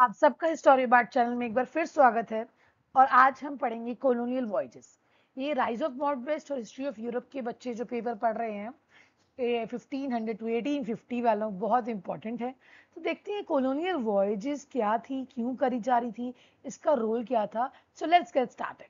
आप सबका history BART channel में एक बार फिर स्वागत है और आज हम पढ़ेंगे कॉलोनियल वॉयजेस ये राइज ऑफ़ नॉर्थ वेस्ट और हिस्ट्री ऑफ़ यूरोप के बच्चे जो पेपर पढ़ रहे हैं fifteen hundred to eighteen fifty वालों, बहुत इंपॉर्टेंट है। तो देखते हैं कॉलोनियल वॉयजेस क्या थी, क्यों करी जा रही थी, इसका रोल क्या था। सो लेट्स गेट स्टार्टेड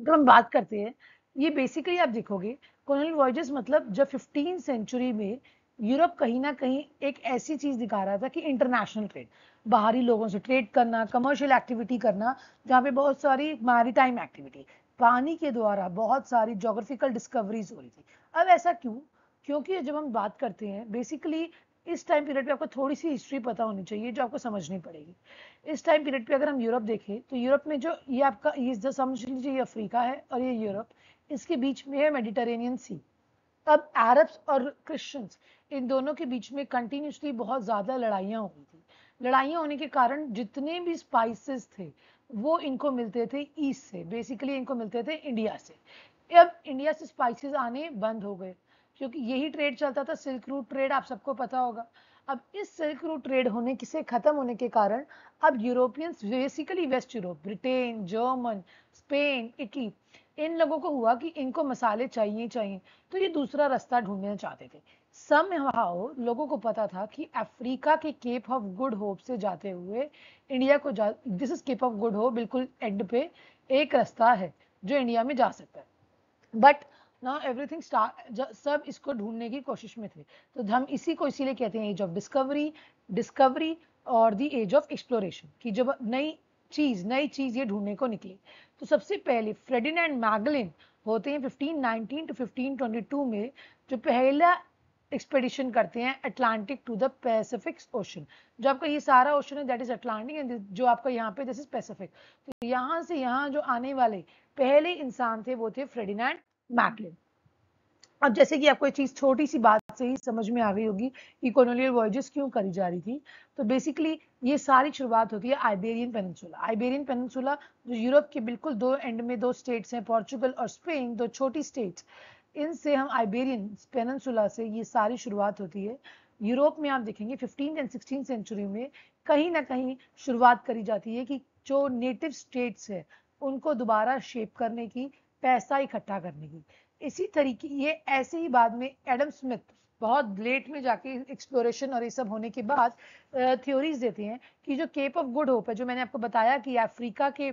तो हम बात करते हैं। ये बेसिकली आप देखोगे कॉलोनियल वॉयजेस मतलब जब फिफ्टीन सेंचुरी में यूरोप कहीं ना कहीं एक ऐसी चीज़ दिखा रहा था कि इंटरनेशनल ट्रेड बाहरी लोगों से ट्रेड करना कमर्शियल एक्टिविटी करना, जहाँ पे बहुत सारी मैरीटाइम एक्टिविटी पानी के द्वारा बहुत सारी जोग्राफिकल डिस्कवरीज हो रही थी। अब ऐसा क्यों? क्योंकि जब हम बात करते हैं बेसिकली इस टाइम पीरियड पे आपको थोड़ी सी हिस्ट्री पता होनी चाहिए जो आपको समझनी पड़ेगी। इस टाइम पीरियड पे अगर हम यूरोप देखें तो यूरोप में जो ये आपका, ये समझ लीजिए ये अफ्रीका है और ये यूरोप, इसके बीच में है मेडिटेरेनियन सी अब अरब्स और क्रिश्चियंस इन दोनों के बीच में कंटिन्यूसली बहुत ज़्यादा लड़ाइयाँ हो रही थी। लड़ाइयाँ होने के कारण जितने भी स्पाइसेस थे, वो इनको मिलते थे ईस्ट से। बेसिकली इनको मिलते थे इंडिया से। अब इंडिया से स्पाइसेस आने बंद हो गए, क्योंकि यही ट्रेड चलता था सिल्क रूट ट्रेड आप सबको पता होगा। अब इस सिल्क रूट ट्रेड होने से खत्म होने के कारण अब Europeans basically west Europe Britain German Spain Italy इन लोगों को हुआ कि इनको मसाले चाहिए चाहिए। तो ये दूसरा रास्ता ढूंढना चाहते थे। सम लोगों को पता था कि अफ्रीका के केप ऑफ़ गुड होप से जाते हुए इंडिया को जा this is Cape of Good Hope बिल्कुल एंड पे एक रास्ता है जो इंडिया में जा सकता है। बट ना एवरीथिंग सब इसको ढूँढने की कोशिश में थे। तो हम इसी को इसीलिए कहते हैं एज ऑफ़ डिस्कवरी डिस्कवरी और द एज ऑफ़ एक्सप्लोरेशन कि जब नई चीज़ नई चीज़ ये ढूँढने को निकली। तो सबसे पहले फ्रेडिन एंड मैगलिन होते हैं 1519 टू 1522 में, जो पहला एक्सपेडिशन करते हैं Atlantic to the Pacific Ocean जो आपका ये सारा ओशन है दैट इज़ अटलांटिक एंड जो आपका यहाँ पे दिस इज़ पैसिफिक तो यहाँ से यहाँ जो आने वाले पहले इंसान थे, वो थे फ्रेडिनैंड मैकलिन अब जैसे कि आपको ये चीज़ छोटी सी बात से ही समझ में आ गई होगी कि कॉलोनियल वॉयजेस क्यों करी जा रही थी? तो बेसिकली ये सारी शुरुआत होती है आइबेरियन पेनसुला आइबेरियन पेनसुला जो यूरोप के बिल्कुल दो एंड में दो स्टेट्स हैं पोर्चुगल और स्पेन दो छोटी स्टेट्स इनसे हम आइबेरियन पेनसुला से ये सारी शुरुआत होती है। यूरोप में आप देखेंगे फिफ्टीन एंड सिक्सटीन सेंचुरी में कहीं ना कहीं शुरुआत करी जाती है कि जो नेटिव स्टेट्स है, उनको दोबारा शेप करने की, पैसा इकट्ठा करने की। इसी तरीके, ये ऐसे ही बाद में एडम स्मिथ बहुत लेट में जाके एक्सप्लोरेशन और ये सब होने के बाद थ्योरीज देते हैं कि जो केप ऑफ़ गुड होप है, जो मैंने आपको बताया कि अफ्रीका के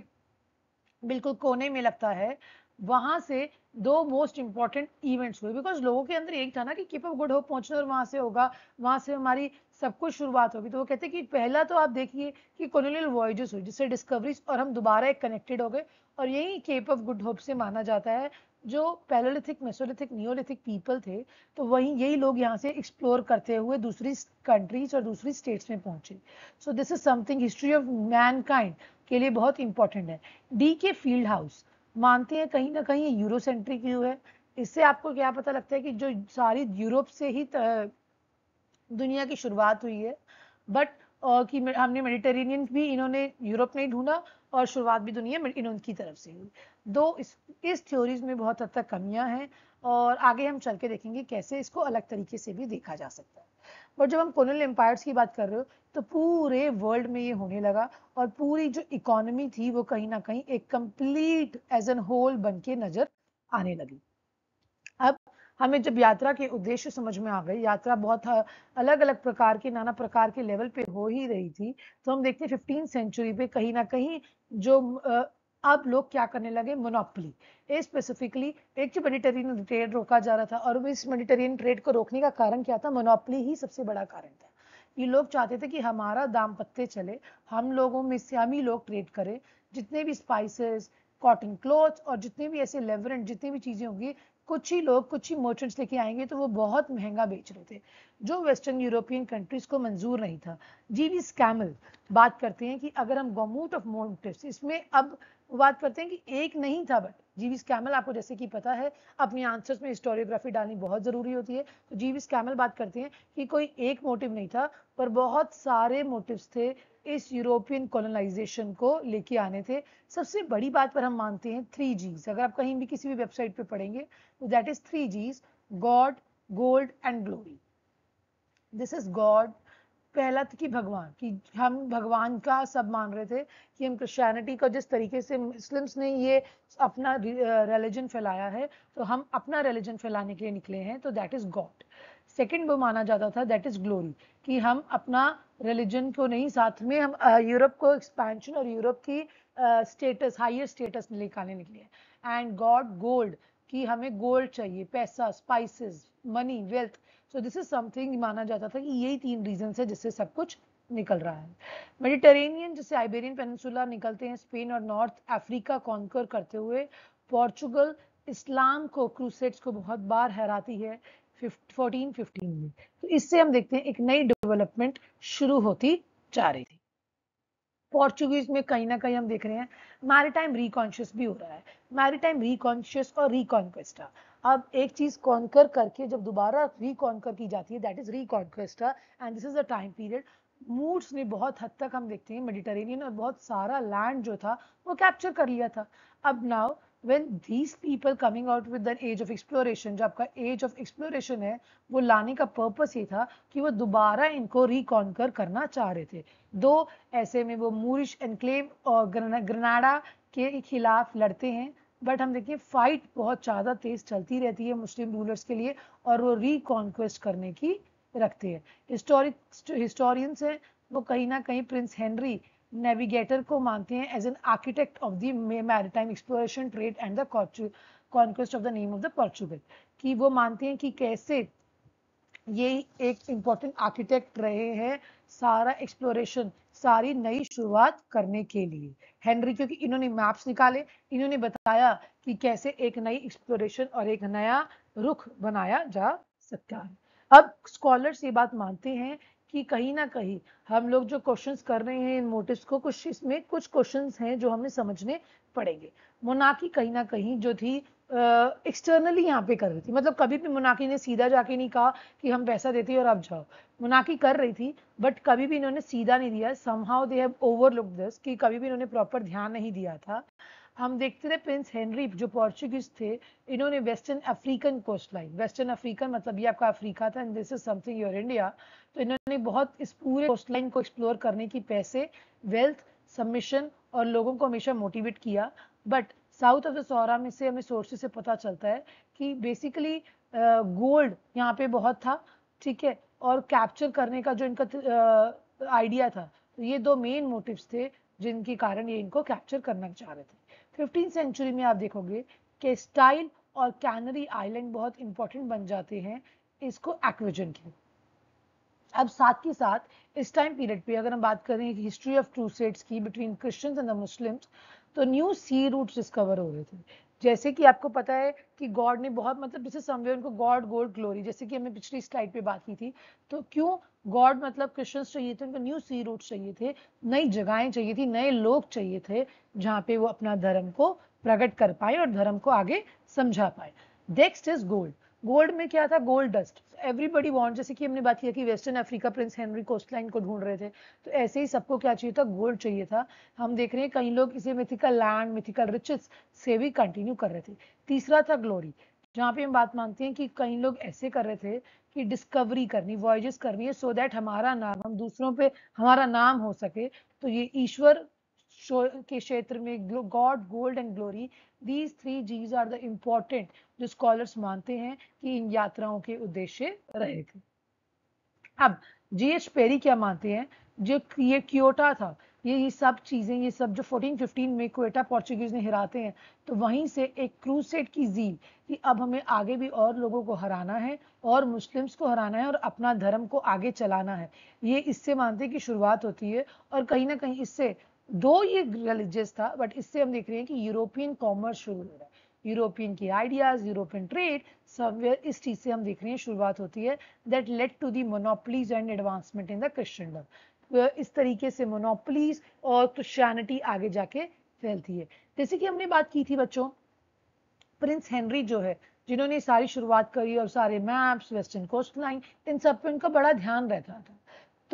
बिल्कुल कोने में लगता है वहाँ से दो मोस्ट इंपॉर्टेंट इवेंट्स हुए। बिकॉज़ लोगों के अंदर एक था ना कि कीप ऑफ़ गुड होप पहुँचना और वहाँ से होगा, वहाँ से हमारी सब कुछ शुरुआत होगी। तो वो कहते हैं कि पहला तो आप देखिए कि कोलोनियल वॉयजेस हुई, जिससे डिस्कवरीज और हम दोबारा एक कनेक्टेड हो गए। और यही केप ऑफ़ गुड होप से माना जाता है, जो पैलोलिथिक मेसोलिथिक नियोलिथिक पीपल थे तो वही यही लोग यहाँ से एक्सप्लोर करते हुए दूसरी कंट्रीज़ और दूसरी स्टेट्स में पहुँचे। So this is something history of mankind के लिए बहुत इंपॉर्टेंट है। डी के फ़ील्ड हाउस मानते हैं, कहीं ना कहीं यूरोसेंट्रिक व्यू है। इससे आपको क्या पता लगता है कि जो सारी यूरोप से ही दुनिया की शुरुआत हुई है। बट कि हमने मेडिटेरेनियन भी इन्होंने यूरोप में ही ढूंढा और शुरुआत भी दुनिया में इन्होंने की तरफ़ से हुई। दो, इस इस थ्योरीज में बहुत हद तक कमियाँ हैं और आगे हम चल के देखेंगे कैसे इसको अलग तरीके से भी देखा जा सकता है। बट जब हम कोलोनियल एम्पायर्स की बात कर रहे हो तो पूरे वर्ल्ड में ये होने लगा और पूरी जो इकोनॉमी थी, वो कहीं ना कहीं एक कंप्लीट एज एन होल बन के नज़र आने लगी। अब हमें जब यात्रा के उद्देश्य समझ में आ गए, यात्रा बहुत अलग अलग प्रकार के, नाना प्रकार के लेवल पे हो ही रही थी तो हम देखते हैं फिफ्टीन सेंचुरी पे कहीं ना कहीं जो अब लोग क्या करने लगे? मोनोपली स्पेसिफिकली एक जो मेडिटेरियन ट्रेड रोका जा रहा था और इस मेडिटेरियन ट्रेड को रोकने का कारण क्या था? मोनोपली ही सबसे बड़ा कारण था। ये लोग चाहते थे कि हमारा दाम पत्ते चले, हम लोगों में से हम ही लोग ट्रेड करें, जितने भी स्पाइसेस कॉटन क्लोथ और जितने भी ऐसे लेवरेंट जितनी भी चीज़ें होंगी, कुछ ही लोग, कुछ ही मर्चेंट्स लेके आएँगे तो वो बहुत महँगा बेच रहे थे। जो वेस्टर्न यूरोपियन कंट्रीज़ को मंजूर नहीं था। जीवी स्कैमल बात करते हैं कि अगर हम गवर्नमेंट ऑफ़ मोटिव्स इसमें अब बात करते हैं कि एक नहीं था बट जीवी स्कैमल आपको जैसे कि पता है, अपने आंसर्स में हिस्टोरियोग्राफी डालनी बहुत ज़रूरी होती है। तो जीवी स्कैमल बात करते हैं कि कोई एक मोटिव नहीं था, पर बहुत सारे मोटिव्स थे इस यूरोपियन कॉलोनाइजेशन को लेके आने थे। सबसे बड़ी बात पर हम मानते हैं थ्री जीज अगर आप कहीं भी किसी भी वेबसाइट पे पढ़ेंगे तो that is three G's God gold and glory this is God पहला था कि भगवान, कि हम भगवान का सब मान रहे थे कि हम क्रिश्चियनिटी का जिस तरीके से मुस्लिम्स ने ये अपना रिलीजन फैलाया है तो हम अपना रिलीजन फैलाने के लिए निकले हैं तो दैट इज़ गॉड सेकंड वो माना जाता था दैट इज़ ग्लोरी कि हम अपना रिलीजन को नहीं, साथ में हम यूरोप को एक्सपेंशन और यूरोप की स्टेटस हाइयर स्टेटस निकालने निकले एंड गॉड गोल्ड कि हमें गोल्ड चाहिए, पैसा spices money wealth so this is something माना जाता था कि यही तीन रीजन है जिससे सब कुछ निकल रहा है। मेडिटेरेनियन जैसे आइबेरियन पेनिसुला निकलते हैं स्पेन और नॉर्थ अफ्रीका कॉन्कर करते हुए पोर्चुगल इस्लाम को क्रूसेट्स को बहुत बार हराती है 1415 में। तो इससे हम देखते हैं, एक नई डेवलपमेंट शुरू होती जा रही थी। पोर्चुगीज में कहीं ना कहीं हम देख रहे हैं मैरिटाइम रिकॉन्शियस भी हो रहा है। मैरिटाइम रिकॉन्शियस और रिकॉन्क्वेस्टा अब एक चीज़ कॉन्कर करके जब दोबारा रिकॉन्कर की जाती है that is Reconquista and this is a time period Moors ने बहुत हद तक हम देखते हैं मेडिटेरेनियन और बहुत सारा लैंड जो था, वो कैप्चर कर लिया था। अब now when these people coming out with an age of exploration जो आपका एज ऑफ़ एक्सप्लोरेशन है, वो लाने का पर्पस ये था कि वो दोबारा इनको रिकॉन्कर करना चाह रहे थे। दो ऐसे में वो मूरिश एनक्लेव और ग्रनाडा के खिलाफ लड़ते हैं बट हम देखिए फाइट बहुत ज़्यादा तेज चलती रहती है मुस्लिम रूलर्स के लिए और वो रिकॉन्क्वेस्ट करने की रखते हैं। हिस्टोरिक हिस्टोरियंस हैं, वो कहीं ना कहीं प्रिंस हेनरी नेविगेटर को मानते हैं as an architect of the maritime exploration trade and the conquest of the name of the Portugal कि वो मानते हैं कि कैसे ये एक इम्पोर्टेंट आर्किटेक्ट रहे हैं, सारा एक्सप्लोरेशन सारी नई शुरुआत करने के लिए। हेनरी, क्योंकि इन्होंने मैप्स निकाले, इन्होंने बताया कि कैसे एक नई एक्सप्लोरेशन और एक नया रुख बनाया जा सकता है। अब स्कॉलर्स ये बात मानते हैं कि कहीं ना कहीं हम लोग जो क्वेश्चंस कर रहे हैं, इन मोटिव्स को कुछ इसमें कुछ क्वेश्चंस हैं जो हमें समझने पड़ेंगे। मोनाकी कहीं ना कहीं जो थी एक्सटर्नली यहाँ पे कर रही थी। मतलब कभी भी मुनाकी ने सीधा जाके नहीं कहा कि हम पैसा देते और अब जाओ। मुनाकी कर रही थी बट कभी भी इन्होंने सीधा नहीं दिया। Somehow they have overlook this कि कभी भी इन्होंने प्रॉपर ध्यान नहीं दिया था। हम देखते थे प्रिंस हेनरी जो पोर्चुगीज थे, इन्होंने western African coast line western African मतलब ये आपका अफ्रीका था and this is something your India तो इन्होंने बहुत इस पूरे कोस्ट लाइन को एक्सप्लोर करने की पैसे वेल्थ सबमिशन और लोगों को हमेशा मोटिवेट किया। But south of the Sahara में से हमें सोर्सेज से पता चलता है कि बेसिकली गोल्ड यहाँ पे बहुत था, ठीक है? और कैप्चर करने का जो इनका आइडिया था तो ये दो मेन मोटिव्स थे जिनके कारण ये इनको कैप्चर करना चाह रहे थे। फिफ्टीन सेंचुरी में आप देखोगे कि स्टाइल और कैनरी आइलैंड बहुत इंपॉर्टेंट बन जाते हैं इसको एक्विजन के अब साथ के साथ इस टाइम पीरियड पे अगर हम बात करें हिस्ट्री ऑफ़ स्टेट्स की between Christians and the Muslims तो न्यू सी रूट्स डिस्कवर हो रहे थे। जैसे कि आपको पता है कि गॉड ने बहुत मतलब जैसे समझे उनको गॉड गोल्ड ग्लोरी जैसे कि हमने पिछली स्लाइड पे बात की थी तो क्यों गॉड मतलब क्रिश्चियंस चाहिए थे, उनको न्यू सी रूट चाहिए थे, नई जगहें चाहिए थी, नए लोग चाहिए थे, जहाँ पे वो अपना धर्म को प्रकट कर पाए और धर्म को आगे समझा पाए। नेक्स्ट इज़ गोल्ड गोल्ड में क्या था? गोल्ड डस्ट एवरीबडी वॉन्ट जैसे कि हमने बात किया कि western Africa Prince Henry coastline को ढूंढ रहे थे तो ऐसे ही सबको क्या चाहिए था? गोल्ड चाहिए था। हम देख रहे हैं कई लोग इसे मिथिकल लैंड मिथिकल रिचेस से भी कंटिन्यू कर रहे थे। तीसरा था ग्लोरी जहाँ पे हम बात मानते हैं कि कई लोग ऐसे कर रहे थे कि डिस्कवरी करनी वॉयजेस करनी है सो so दैट हमारा नाम, हम दूसरों पे हमारा नाम हो सके तो ये ईश्वर के क्षेत्र में God gold and glory these three G's are the important जो स्कॉलर्स मानते हैं कि इन यात्राओं के उद्देश्य रहे थे। अब जी एच पेरी क्या मानते हैं? जो ये क्योटा था, ये ये सब चीज़ें, ये सब जो 1415 में क्वेटा पोर्चुगीज ने हिराते हैं तो वहीं से एक क्रूसेट की जील कि अब हमें आगे भी और लोगों को हराना है, और मुस्लिम्स को हराना है, और अपना धर्म को आगे चलाना है। ये इससे मानते हैं कि शुरुआत होती है, और कहीं ना कहीं इससे दो ये रिलीजियस था बट इससे हम देख रहे हैं कि यूरोपियन कॉमर्स शुरू हो रहा है। यूरोपियन की आइडियाज़ यूरोपियन ट्रेड समवेयर इस चीज़ से हम देख रहे हैं शुरुआत होती है that led to the monopolies and advancement in the Christendom इस तरीके से मोनोपलीज और क्रिश्चियनिटी आगे जाके फैलती है। जैसे कि हमने बात की थी बच्चों प्रिंस हेनरी जो है, जिन्होंने सारी शुरुआत करी और सारे मैप्स वेस्टर्न कोस्ट लाइन इन सब पे उनका बड़ा ध्यान रहता था।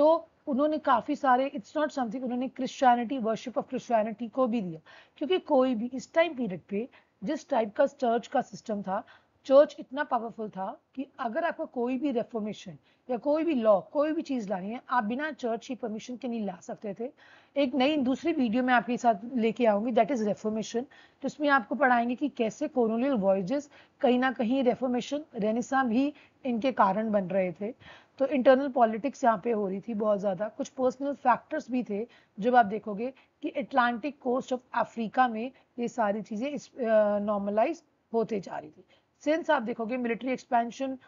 तो उन्होंने काफ़ी सारे इट्स नॉट समथिंग उन्होंने क्रिश्चियनिटी वर्शिप ऑफ़ क्रिश्चियनिटी को भी दिया। क्योंकि कोई भी, इस टाइम पीरियड पे, जिस टाइप का चर्च का सिस्टम था चर्च इतना पावरफुल था कि अगर आपको कोई भी रेफॉर्मेशन या कोई भी लॉ कोई भी चीज़ लानी है, आप बिना चर्च की परमिशन के नहीं ला सकते थे। एक नई, दूसरी वीडियो में आपके साथ लेके आऊँगी दैट इज़ रेफॉर्मेशन जिसमें आपको पढ़ाएँगे कि कैसे कोलोनियल वॉयजेस कहीं ना कहीं रेफॉर्मेशन रेनिसा भी इनके कारण बन रहे थे। तो इंटरनल पॉलिटिक्स यहाँ पे हो रही थी बहुत ज़्यादा। कुछ पर्सनल फैक्टर्स भी थे, जब आप देखोगे कि अटलांटिक कोस्ट ऑफ़ अफ्रीका में ये सारी चीज़ें नॉर्मलाइज होते जा रही थी। सिंस आप देखोगे मिलिट्री एक्सपेंशन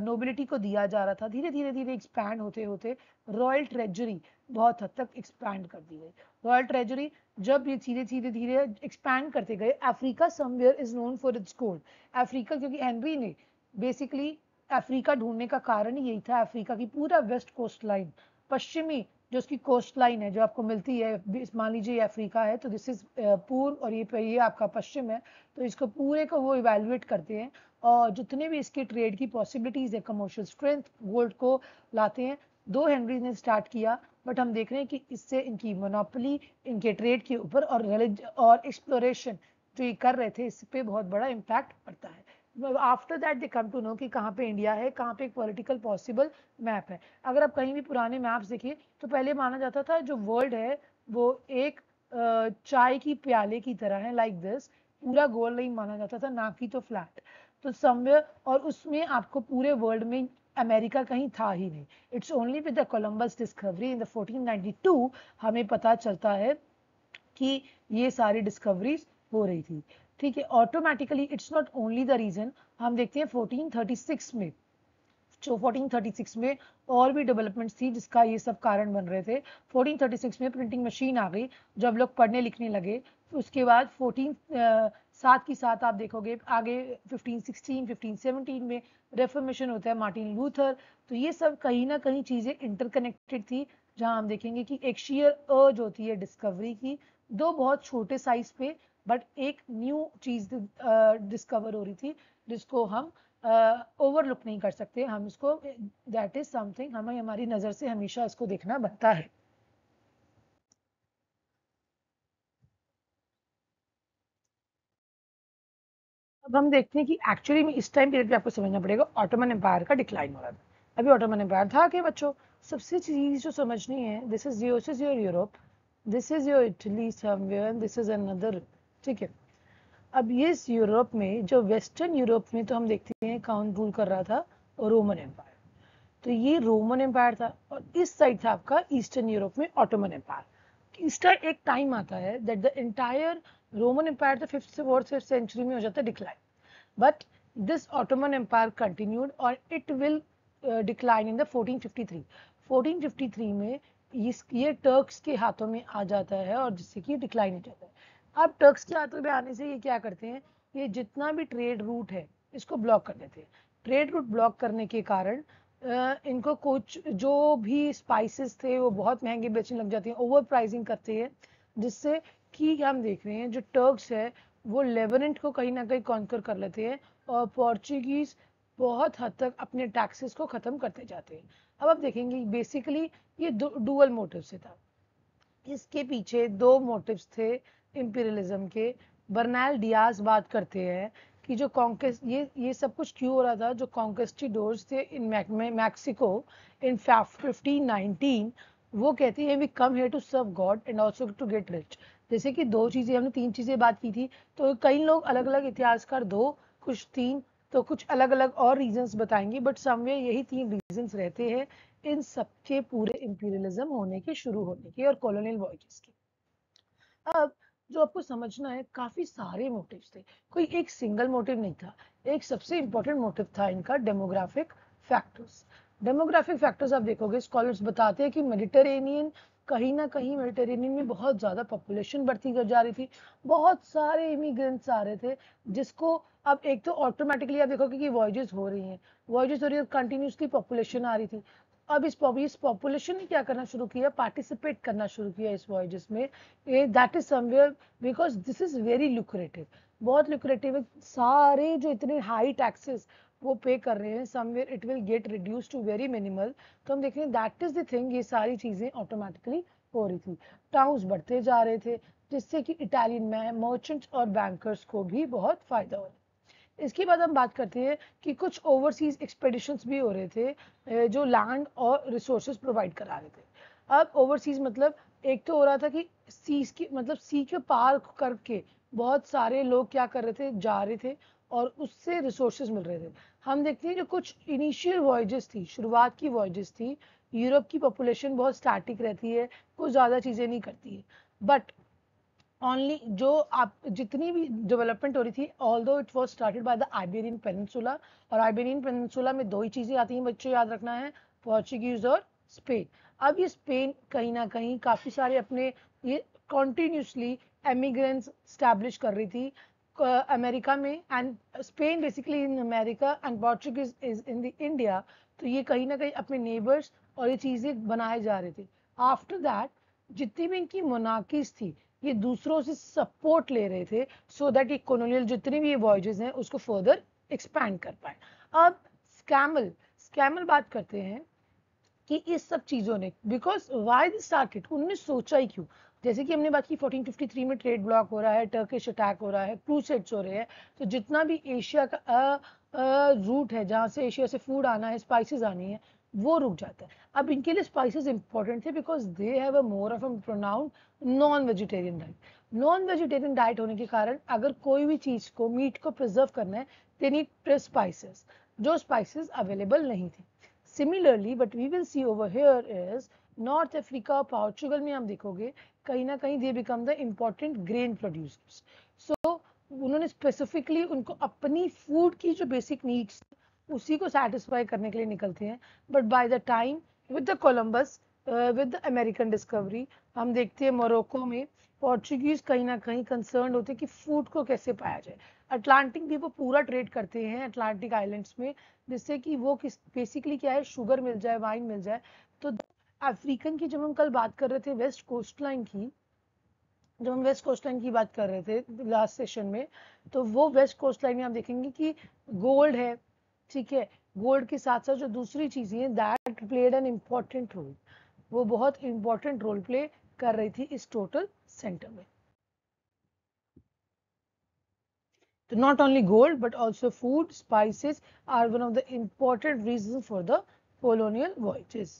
नोबिलिटी को दिया जा रहा था धीरे धीरे धीरे एक्सपैंड होते होते रॉयल ट्रेजरी बहुत हद तक एक्सपैंड कर दी गई। रॉयल ट्रेजरी जब ये धीरे धीरे धीरे एक्सपैंड करते गए Africa somewhere is known for its gold Africa क्योंकि हेनरी ने बेसिकली अफ्रीका ढूँढने का कारण यही था अफ्रीका की पूरा वेस्ट कोस्ट लाइन, पश्चिमी जो उसकी कोस्ट लाइन है, जो आपको मिलती है मान लीजिए अफ्रीका है तो दिस इज़ पूर्व और ये ये आपका पश्चिम है तो इसको पूरे को वो इवेलुएट करते हैं और जितने भी इसके ट्रेड की पॉसिबिलिटीज है कमर्शियल स्ट्रेंथ गोल्ड को लाते हैं, दो हेनरी ने स्टार्ट किया बट हम देख रहे हैं कि इससे इनकी मोनोपली इनके ट्रेड के ऊपर और और एक्सप्लोरेशन जो ये कर रहे थे, इस पर बहुत बड़ा इम्पैक्ट पड़ता है। After that they come to know कि कहाँ पे इंडिया है, कहाँ पे एक पॉलिटिकल पॉसिबल मैप है। अगर आप कहीं भी पुराने मैप्स देखिए तो पहले माना जाता था जो वर्ल्ड है, वो एक चाय की प्याले की तरह है लाइक like दिस पूरा गोल नहीं माना जाता था, ना कि तो फ्लैट तो समवेयर और उसमें आपको पूरे वर्ल्ड में अमेरिका कहीं था ही नहीं। It's only with the Columbus discovery in the 1492 हमें पता चलता है कि ये सारी डिस्कवरीज हो रही थी। ठीक है automatically it's not only the reason हम देखते हैं 1436 में, जो 1436 में और भी डेवलपमेंट्स थी जिसका ये सब कारण बन रहे थे। 1436 में प्रिंटिंग मशीन आ गई, जब लोग पढ़ने लिखने लगे, उसके बाद 14 साथ की साथ आप देखोगे, आगे 1516 1517 में रेफॉर्मेशन होता है मार्टिन लूथर तो ये सब कहीं ना कहीं चीज़ें इंटरकनेक्टेड थी, जहाँ हम देखेंगे कि एक शेयर अर्ज़ होती है डिस्कवरी की, दो बहुत छोटे साइज़ पे बट एक न्यू चीज़ डिस्कवर हो रही थी जिसको हम ओवरलुक uh, नहीं कर सकते। हम इसको दैट इज़ समथिंग हमें हमारी नज़र से हमेशा इसको देखना बनता है। अब हम देखते हैं कि एक्चुअली में इस टाइम पीरियड पे आपको समझना पड़ेगा ऑटोमन एम्पायर का डिक्लाइन हो रहा था। अभी ऑटोमन एम्पायर था कि बच्चों सबसे चीज़ जो समझनी है this is your Europe this is your Italy somewhere this is another ठीक है। अब ये यूरोप में, जो वेस्टर्न यूरोप में तो हम देखते हैं कौन रूल कर रहा था? रोमन एम्पायर तो ये रोमन एम्पायर था और इस साइड था आपका ईस्टर्न यूरोप में ऑटोमन एम्पायर टाइम एक टाइम आता है that the entire Roman Empire तो फिफ्थ से फोर्थ फिफ्थ सेंचुरी में हो जाता है decline but this Ottoman Empire continued और it will decline in the 1453 1453 में ये टर्क्स के हाथों में आ जाता है और जिससे कि डिक्लाइन हो जाता है। अब टर्क्स के हाथों में आने से ये क्या करते हैं? ये जितना भी ट्रेड रूट है, इसको ब्लॉक कर देते हैं। ट्रेड रूट ब्लॉक करने के कारण इनको कुछ जो भी स्पाइसेस थे, वो बहुत महँगे बेचने लग जाते हैं ओवर प्राइसिंग करते हैं, जिससे कि हम देख रहे हैं, जो टर्क्स है, वो लेबनेंट को कहीं ना कहीं कॉन्कर कर लेते हैं और पोर्चुगीज बहुत हद तक अपने टैक्सेस को ख़त्म करते जाते हैं। अब आप देखेंगे बेसिकली ये डुअल मोटिव से था। इसके पीछे दो मोटिव्स थे इंपीरियलिज्म के बर्नैल डियाज बात करते हैं कि जो कॉन्केस्ट ये ये सब कुछ क्यों हो रहा था? जो कॉन्केस्टिडोर्स थे इन मैक्सिको इन 1519 वो कहते हैं we come here to serve God and also to get rich जैसे कि दो चीज़ें, हमने तीन चीज़ें बात की थी तो कई लोग अलग अलग इतिहासकार, दो, कुछ तीन तो कुछ अलग अलग और रीजंस बताएँगे बट समवे यही तीन रीजंस रहते हैं इन सबके पूरे इंपीरियलिज्म होने के, शुरू होने के और कॉलोनियल वॉयजेस के। अब जो आपको समझना है, काफ़ी सारे मोटिव्स थे। कोई एक सिंगल मोटिव नहीं था। एक सबसे इंपॉर्टेंट मोटिव था इनका डेमोग्राफिक फैक्टर्स डेमोग्राफिक फैक्टर्स आप देखोगे स्कॉलर्स बताते हैं कि मेडिटेरेनियन कहीं ना कहीं मेडिटेरेनियन में बहुत ज़्यादा पॉपुलेशन बढ़ती जा रही थी। बहुत सारे इमिग्रेंट्स आ रहे थे, जिसको अब एक तो ऑटोमेटिकली आप देखोगे कि वॉयजेस हो रही हैं। वॉयजेस हो रही है कंटिन्यूसली पॉपुलेशन आ रही थी। अब इस इस पॉपुलेशन ने क्या करना शुरू किया? पार्टिसिपेट करना शुरू किया इस वॉयजेस में। That is somewhere because this is very lucrative बहुत लुक्रेटिव है। सारे जो इतने हाई टैक्सेस वो पे कर रहे हैं somewhere it will get reduce to very minimal तो हम देख रहे हैं दैट इज़ द थिंग ये सारी चीज़ें ऑटोमेटिकली हो रही थी। टाउन्स बढ़ते जा रहे थे, जिससे कि इटालियन में मर्चेंट्स और बैंकर्स को भी बहुत फ़ायदा हो रहा इसके बाद हम बात करते हैं कि कुछ ओवरसीज एक्सपेडिशन भी हो रहे थे जो लैंड और रिसोर्सेज प्रोवाइड करा रहे थे। अब ओवरसीज मतलब एक तो हो रहा था कि सी की मतलब सी के पार करके बहुत सारे लोग क्या कर रहे थे, जा रहे थे और उससे रिसोर्सेज मिल रहे थे। हम देखते हैं जो कुछ इनिशियल वॉयजेस थी, शुरुआत की वॉयजेस थी यूरोप की पॉपुलेशन बहुत स्टैटिक रहती है, कुछ ज़्यादा चीज़ें नहीं करती है। बट ओनली जो आप, जितनी भी डेवलपमेंट हो रही थी although it was started by the Iberian peninsula और आइबेरियन पेनसुला में दो ही चीज़ें आती हैं बच्चों, याद रखना है पोर्चुगीज और स्पेन अब ये स्पेन कहीं ना कहीं काफ़ी सारे अपने, ये कॉन्टीन्यूसली एमिग्रेंट्स स्टैब्लिश कर रही थी अमेरिका में and Spain basically in America and Portuguese is in the India तो ये कहीं ना कहीं अपने नेबर्स और ये चीज़ें बनाए जा रहे थे. आफ्टर दैट जितनी भी इनकी मोनाकिस थी ये दूसरों से सपोर्ट ले रहे थे सो दैट ये कोलोनियल जितने भी वॉयजेस हैं, उसको फर्दर एक्सपैंड कर पाए। अब स्कैमल स्कैमल बात करते हैं कि इस सब चीज़ों ने बिकॉज़ वाई दिस स्टार्टेड उन्होंने सोचा ही क्यों? जैसे कि हमने बात की 1453 में ट्रेड ब्लॉक हो रहा है टर्किश अटैक हो रहा है क्रूसेड्स हो रहे हैं तो जितना भी एशिया का रूट है, जहाँ से एशिया से फ़ूड आना है स्पाइसेस आनी है, वो रुक जाता है। अब इनके लिए स्पाइसेस इंपॉर्टेंट थे because they have a more of a pronounced non vegetarian diet non vegetarian diet होने के कारण अगर कोई भी चीज़ को मीट को प्रिजर्व करना है दे नीड स्पाइसेस जो स्पाइसेस अवेलेबल नहीं थे। Similarly but we will see over here is north Africa Portugal में आप देखोगे, कहीं ना कहीं they become the important grain producers so उन्होंने स्पेसिफिकली उनको अपनी फ़ूड की जो बेसिक नीड्स उसी को सेटिस्फाई करने के लिए निकलते हैं। But by the time with the Columbus with the American discovery हम देखते हैं मोरक्को में पोर्चुगीज कहीं ना कहीं कंसर्न होते हैं कि फ़ूड को कैसे पाया जाए। अटलांटिक भी वो पूरा ट्रेड करते हैं अटलांटिक आइलैंड्स में, जिससे कि वो किस बेसिकली क्या है शुगर मिल जाए वाइन मिल जाए। तो अफ्रीकन की जब हम कल बात कर रहे थे वेस्ट कोस्ट लाइन की जब हम वेस्ट कोस्ट लाइन की बात कर रहे थे लास्ट सेशन में तो वो वेस्ट कोस्ट लाइन में आप देखेंगे कि गोल्ड है, ठीक है? गोल्ड के साथ साथ जो दूसरी चीज़ें हैं that played an important role वो बहुत इंपॉर्टेंट रोल प्ले कर रही थी इस टोटल सेंटर में. तो not only gold but also food spices are one of the important reason for the colonial colonial voyages.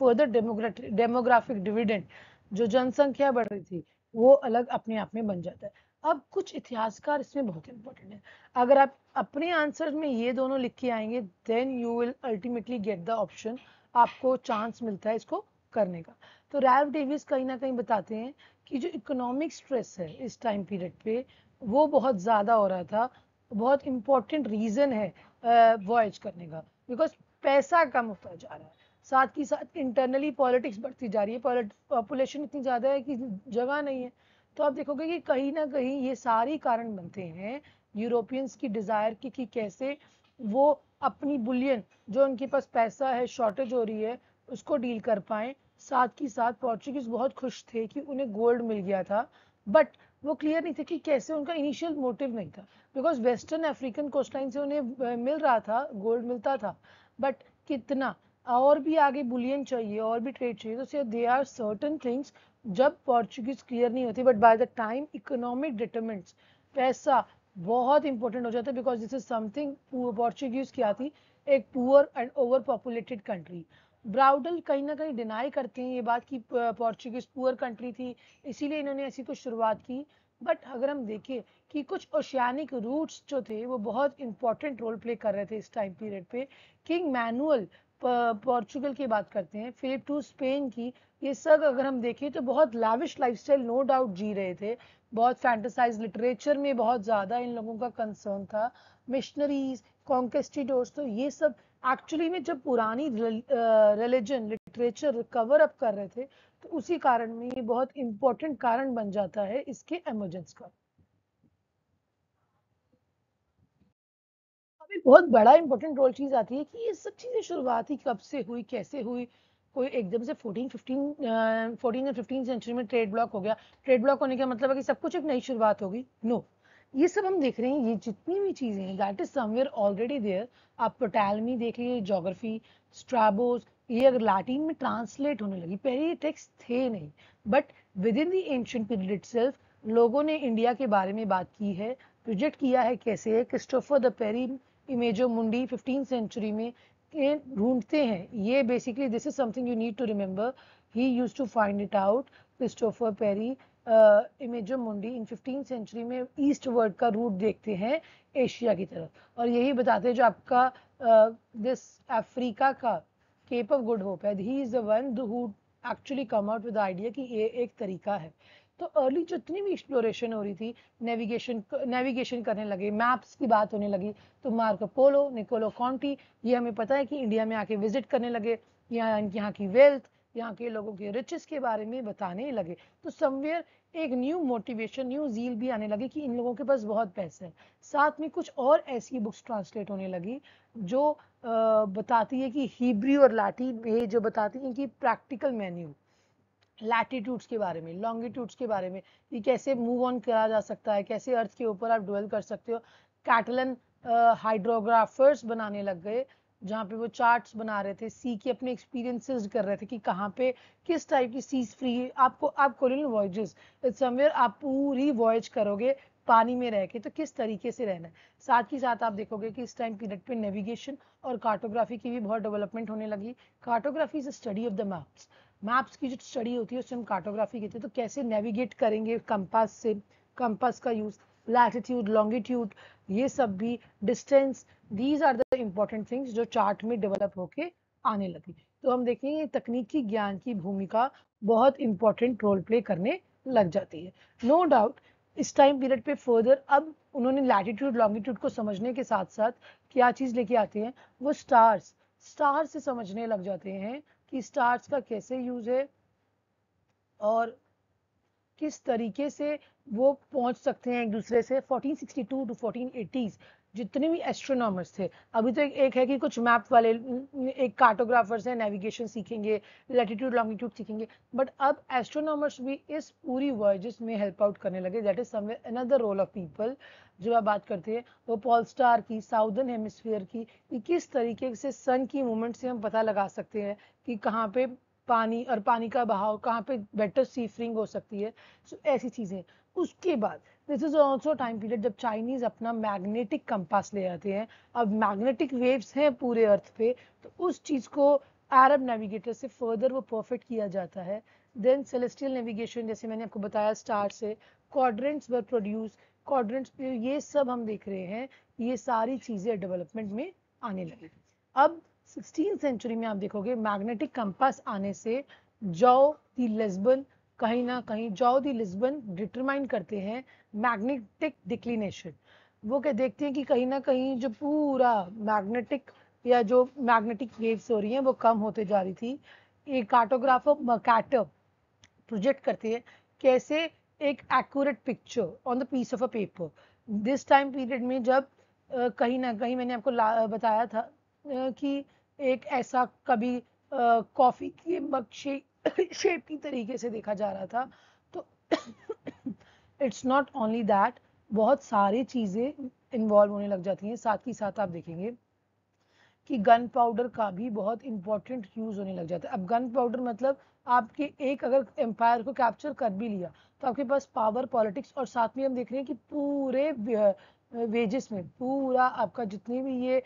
Further demographic dividend जो जनसंख्या बढ़ रही थी वो अलग अपने आप में बन जाता है। अब कुछ इतिहासकार इसमें बहुत इंपॉर्टेंट है। अगर आप अपने आंसर में ये दोनों लिख के आएँगे then you will ultimately get the option आपको चांस मिलता है इसको करने का। तो रैव डेविस कहीं ना कहीं बताते हैं कि जो इकोनॉमिक स्ट्रेस है इस टाइम पीरियड पे, वो बहुत ज़्यादा हो रहा था। बहुत इंपॉर्टेंट रीज़न है वॉयज करने का। बिकॉज़ पैसा कम होता जा रहा है। साथ ही साथ इंटरनली पॉलिटिक्स बढ़ती जा रही है। पॉपुलेशन इतनी ज़्यादा है कि जगह नहीं है। तो आप देखोगे कि कहीं ना कहीं ये सारी कारण बनते हैं यूरोपियंस की डिज़ायर की, कि कैसे वो अपनी बुलियन जो उनके पास पैसा है शॉर्टेज हो रही है, उसको डील कर पाए। साथ ही साथ पोर्चुगीज बहुत खुश थे कि उन्हें गोल्ड मिल गया था। बट वो क्लियर नहीं थे कि कैसे उनका इनिशियल मोटिव नहीं था। बिकॉज़ वेस्टर्न अफ्रीकन कोस्टलाइन से उन्हें मिल रहा था गोल्ड मिलता था। बट कितना और भी आगे बुलियन चाहिए, और भी ट्रेड चाहिए तो दे आर सर्टन थिंग्स जब पोर्चुगीज क्लियर नहीं होती but by the time economic determinants पैसा बहुत इंपॉर्टेंट हो जाता है because this is something Portuguese क्या थी एक poor and over populated country Braudel कहीं ना कहीं डिनाई करते हैं ये बात कि पोर्चुगीज पुअर कंट्री थी, इसीलिए इन्होंने ऐसी कुछ शुरुआत की। बट अगर हम देखें कि कुछ ओशियानिक रूट्स जो थे, वो बहुत इंपॉर्टेंट रोल प्ले कर रहे थे इस टाइम पीरियड पे। किंग मैनुअल पोर्चुगल की बात करते हैं फिलिप टू स्पेन की, ये सब अगर हम देखें तो बहुत लाविश लाइफस्टाइल नो डाउट जी रहे थे। बहुत फैंटेसाइज लिटरेचर में बहुत ज़्यादा इन लोगों का कंसर्न था। मिशनरीज कॉन्केस्टिडोर्स तो ये सब एक्चुअली में जब पुरानी रिलीजन लिटरेचर कवर अप कर रहे थे तो उसी कारण में ये बहुत इंपॉर्टेंट कारण बन जाता है इसके एमरजेंस का। बहुत बड़ा इंपॉर्टेंट रोल चीज़ आती है कि ये सब चीज़ें शुरुआत ही कब से हुई, कैसे हुई? कोई एकदम से 14 15 14 या 15 सेंचुरी में ट्रेड ब्लॉक हो गया। ट्रेड ब्लॉक होने का मतलब है कि सब कुछ एक नई शुरुआत होगी। No no. ये सब हम देख रहे हैं, ये जितनी भी चीज़ें हैं that is somewhere already there आप पोटैलमी देख लीजिए जोग्राफी स्ट्राबोस ये अगर लैटिन में ट्रांसलेट होने लगी, पहले ये टेक्स्ट थे नहीं। But within the ancient period itself लोगों ने इंडिया के बारे में बात की है प्रोजेक्ट किया है कैसे क्रिस्टोफर द पेरी इमेजो मुंडी फिफ्टीन सेंचुरी में ढूंढते हैं ये basically this is something you need to remember he used to find it out Christopher Perry imago mundi in fifteen century में ईस्ट वर्ड का रूट देखते हैं एशिया की तरफ़. और यही बताते हैं जो आपका दिस uh, अफ्रीका का केप ऑफ़ गुड होप है. He is the one who actually come out with idea कि ये एक तरीका है. तो अर्ली जितनी भी एक्सप्लोरेशन हो रही थी नेविगेशन नेविगेशन करने लगे मैप्स की बात होने लगी तो मार्को पोलो, निकोलो कॉन्टी, ये हमें पता है कि इंडिया में आके विज़िट करने लगे यहाँ यहाँ की वेल्थ यहाँ के लोगों के रिचेस के बारे में बताने लगे। तो समवेयर एक न्यू मोटिवेशन न्यू जील भी आने लगी कि इन लोगों के पास बहुत पैसे है। साथ में कुछ और ऐसी बुक्स ट्रांसलेट होने लगी, जो बताती है कि हिब्री और में जो बताती है कि प्रैक्टिकल मेन्यू लैटिट्यूड्स के बारे में लॉन्गिट्यूड्स के बारे में, कि कैसे मूव ऑन करा जा सकता है, कैसे अर्थ के ऊपर आप डुवेल कर सकते हो। कैटलन हाइड्रोग्राफर्स बनाने लग गए, जहाँ पे वो चार्ट्स बना रहे थे सी के अपने एक्सपीरियंसेस कर रहे थे कि कहाँ पे, किस टाइप की सीज फ्री आपको, आप कोलिन वॉयजेस समवेयर आप पूरी वॉयज करोगे पानी में रह के तो किस तरीके से रहना है। साथ ही साथ आप देखोगे कि इस टाइम पीरियड पे नेविगेशन और कार्टोग्राफी की भी बहुत डेवलपमेंट होने लगी। Cartography is study of the maps maps की जो स्टडी होती है, उससे हम कार्टोग्राफी कहते हैं। तो कैसे नेविगेट करेंगे कंपास से? कंपास का यूज़ लैटिट्यूड लॉन्गिट्यूड ये सब भी distance these are the important things जो चार्ट में डेवलप होके आने लगी। तो हम देखेंगे तकनीकी ज्ञान की भूमिका बहुत इंपॉर्टेंट रोल प्ले करने लग जाती है। नो no डाउट इस टाइम पीरियड पे फर्दर अब उन्होंने लैटिट्यूड लॉन्गिट्यूड को समझने के साथ साथ क्या चीज़ लेके आते हैं? वो स्टार्स स्टार से समझने लग जाते हैं। कि स्टार्स का कैसे यूज़ है और किस तरीके से वो पहुँच सकते हैं एक दूसरे से 1462 टू 1480s जितने भी एस्ट्रोनॉमर्स थे अभी तो एक, एक है कि कुछ मैप वाले एक कार्टोग्राफर्स हैं नेविगेशन सीखेंगे लैटिट्यूड लॉन्गिट्यूड सीखेंगे बट अब एस्ट्रोनॉमर्स भी इस पूरी वर्जिस में हेल्प आउट करने लगे that is somewhere another role of people जो आप बात करते हैं वो पॉल स्टार की साउदर्न हेमिस्फीयर की कि किस तरीके से सन की मूवमेंट से हम पता लगा सकते हैं कि कहाँ पे पानी और पानी का बहाव कहाँ पे बेटर सीफरिंग हो सकती है सो ऐसी चीज़ें। उसके बाद this is also time period जब चाइनीज़ अपना मैग्नेटिक कंपास ले आते हैं। अब मैग्नेटिक वेव्स हैं पूरे अर्थ पे तो उस चीज़ को अरब नेविगेटर से फर्दर वो परफेक्ट किया जाता है। देन सेलेस्टियल नेविगेशन जैसे मैंने आपको बताया स्टार से क्वाड्रेंट्स वर प्रोड्यूस क्वाड्रेंट्स ये सब हम देख रहे हैं, ये सारी चीज़ें डेवलपमेंट में आने लगी। अब सिक्सटीन सेंचुरी में आप देखोगे मैग्नेटिक कंपास आने से जॉ दी लेस्बन कहीं ना कहीं जॉ दी लिस्बन, डिटरमाइन करते हैं मैग्नेटिक डिक्लिनेशन। वो क्या देखते हैं कि कहीं ना कहीं जो पूरा मैग्नेटिक या जो मैग्नेटिक वेव्स हो रही हैं, वो कम होते जा रही थी। एक कार्टोग्राफर मकैटर प्रोजेक्ट करते हैं कैसे एक accurate picture on the piece of a paper this time period में जब कहीं ना कहीं मैंने आपको बताया था कि एक ऐसा कभी कॉफ़ी के मग शेप तरीके से देखा जा रहा था। तो इट्स नॉट ओनली दैट बहुत सारी चीज़ें इन्वॉल्व होने लग जाती हैं। साथ ही साथ आप देखेंगे कि गन पाउडर का भी बहुत इंपॉर्टेंट यूज़ होने लग जाता है। अब गन पाउडर मतलब आपके एक अगर एम्पायर को कैप्चर कर भी लिया तो आपके पास पावर पॉलिटिक्स और साथ में हम देख रहे हैं कि पूरे वेजेस में पूरा आपका जितनी भी ये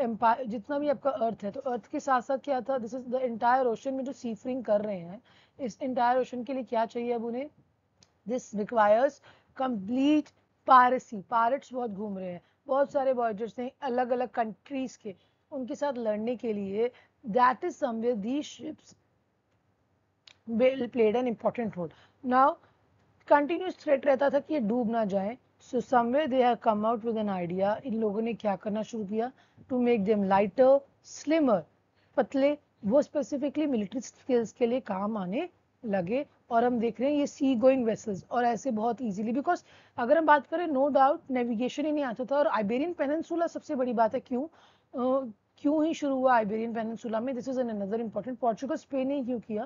एम्पायर जितना भी आपका अर्थ है तो अर्थ के साथ साथ क्या था? This is the entire ocean में जो सीफरिंग कर रहे हैं, इस इंटायर ओशन के लिए क्या चाहिए अब उन्हें? This requires complete piracy pirates बहुत घूम रहे हैं, बहुत सारे वॉयजर्स हैं अलग अलग कंट्रीज़ के। उनके साथ लड़ने के लिए that is somewhere the ships played an important role now continuous threat रहता था कि ये डूब ना जाए। So somewhere they have come out with an idea इन लोगों ने क्या करना शुरू किया? To make them lighter slimmer पतले, वो स्पेसिफिकली मिलिट्री स्किल्स के लिए काम आने लगे और हम देख रहे हैं ये सी गोइंग वेसल्स और ऐसे बहुत इजीली बिकॉज़ अगर हम बात करें नो डाउट नेविगेशन ही नहीं आता था और आइबेरियन पेनसूला सबसे बड़ी बात है क्यों? क्यों ही शुरू हुआ आइबेरियन पेनसूला में? This is an another important Portugal Spain ने क्यों किया?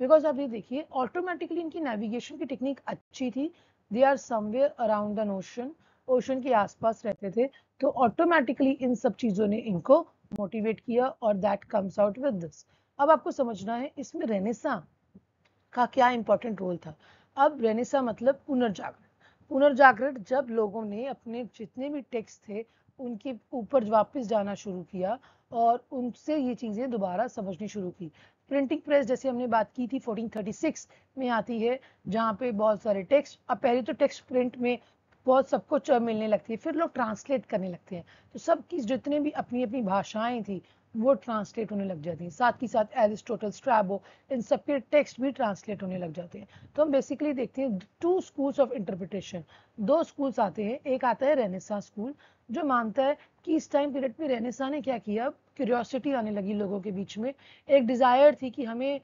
बिकॉज़ आप ये देखिए ऑटोमेटिकली इनकी नेविगेशन की टेक्निक अच्छी थी। They are somewhere around the ocean ocean के आसपास रहते थे तो ऑटोमेटिकली इन सब चीज़ों ने इनको मोटिवेट किया और that comes out with this अब आपको समझना है, इसमें रेनेसा का क्या इंपॉर्टेंट रोल था? अब रेनेसा मतलब पुनर्जागरण। पुनर्जागरण जब लोगों ने अपने जितने भी टेक्स्ट थे, उनके ऊपर वापस जाना शुरू किया और उनसे ये चीज़ें दोबारा समझनी शुरू की। प्रिंटिंग प्रेस, जैसे हमने बात की थी 1436 में आती है, जहाँ पे बहुत सारे टेक्स्ट अब पहले तो टेक्स्ट प्रिंट में बहुत सब कुछ मिलने लगती है, फिर लोग ट्रांसलेट करने लगते हैं। तो सब की जितने भी अपनी अपनी भाषाएँ थी, वो ट्रांसलेट होने लग जाती हैं। साथ ही साथ एरिस्टोटल स्ट्रैबो इन सब के टेक्स्ट भी ट्रांसलेट होने लग जाते हैं। तो हम बेसिकली देखते हैं टू स्कूल्स ऑफ़ इंटरप्रिटेशन दो स्कूल्स आते हैं, एक आता है रेनेसा स्कूल जो मानता है कि इस टाइम पीरियड में रेनेसा ने क्या किया? क्यूरियोसिटी आने लगी लोगों के बीच में। एक डिज़ायर थी कि हमें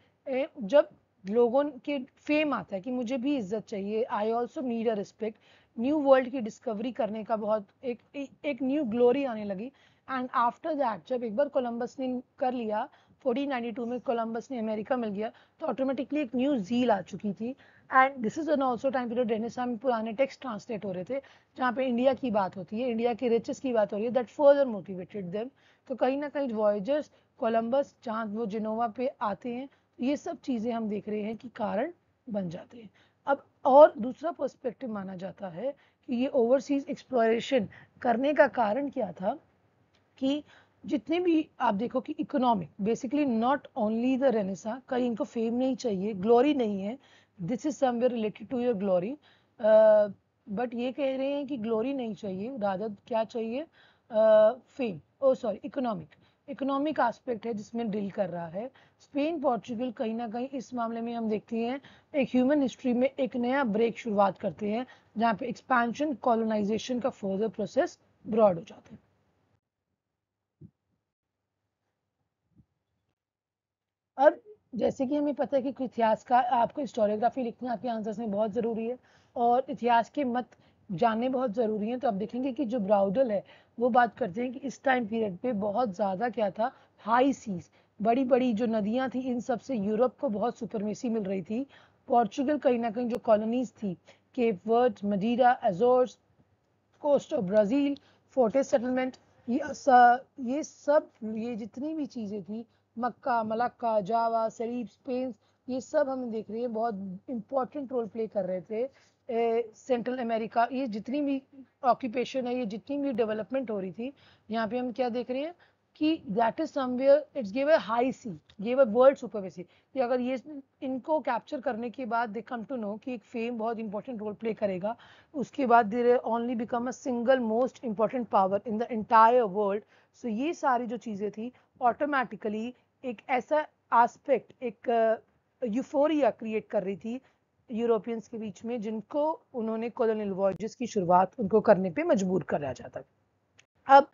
जब लोगों के फेम आता है कि मुझे भी इज़्ज़त चाहिए I also need a respect new world की डिस्कवरी करने का बहुत एक एक न्यू ग्लोरी आने लगी। एंड आफ्टर दैट जब एक बार कोलंबस ने कर लिया 1492 में कोलंबस ने अमेरिका मिल गया तो ऑटोमेटिकली एक न्यू झील आ चुकी थी। And this is an also time period Renaissance में पुराने टेक्स्ट ट्रांसलेट हो रहे थे जहाँ पे इंडिया की बात होती है इंडिया के रिचेस की बात हो रही है दैट फर्दर मोटिवेटेड देम तो कहीं ना कहीं वॉयजर्स कोलंबस जहाँ वो जिनोवा पे आते हैं ये सब चीज़ें हम देख रहे हैं कि कारण बन जाते हैं अब और दूसरा पर्सपेक्टिव माना जाता है कि ये ओवरसीज एक्सप्लोरेशन करने का कारण क्या था कि जितने भी आप देखो कि economic basically not only the Renaissance कहीं इनको फेम नहीं चाहिए ग्लोरी नहीं है this is somewhere related to your glory but ये कह रहे हैं कि ग्लोरी नहीं चाहिए राधा क्या चाहिए? Fame oh sorry economic economic aspect है जिसमें डील कर रहा है। स्पेन पोर्चुगल कहीं ना कहीं इस मामले में हम देखते हैं, एक ह्यूमन हिस्ट्री में एक नया ब्रेक शुरुआत करते हैं, जहाँ पे एक्सपेंशन कॉलोनाइजेशन का फर्दर प्रोसेस ब्रॉड हो जाते हैं। अब जैसे कि हमें पता है कि इतिहास का, आपको हिस्टोरियोग्राफी लिखना, आपके आंसर्स में बहुत ज़रूरी है और इतिहास के मत जानने बहुत ज़रूरी हैं। तो आप देखेंगे कि जो ब्राउडल है, वो बात करते हैं कि इस टाइम पीरियड पे बहुत ज़्यादा क्या था? हाई सीज बड़ी बड़ी जो नदियाँ थी, इन सबसे यूरोप को बहुत सुपरमेसी मिल रही थी। पोर्चुगल कहीं ना कहीं जो कॉलोनीज थी Cape Verde Madeira Azores coast of Brazil forts settlement ये ये सब, ये जितनी भी चीज़ें थी मक्का, मलक्का, जावा सरीब स्पेन ये सब हम देख रहे हैं, बहुत इंपॉर्टेंट रोल प्ले कर रहे थे सेंट्रल अमेरिका ये जितनी भी ऑक्यूपेशन है, ये जितनी भी डेवलपमेंट हो रही थी, यहाँ पे हम क्या देख रहे हैं कि that is somewhere it's give a high sea give a world supremacy कि अगर ये इनको कैप्चर करने के बाद दे कम टू नो कि एक फेम बहुत इंपॉर्टेंट रोल प्ले करेगा, उसके बाद they only become a single most important power in the entire world so ये सारी जो चीज़ें थी ऑटोमेटिकली एक ऐसा आस्पेक्ट एक यूफोरिया क्रिएट कर रही थी यूरोपियंस के बीच में, जिनको उन्होंने कॉलोनियल वॉयजेस की शुरुआत उनको करने पे मजबूर करा जाता अब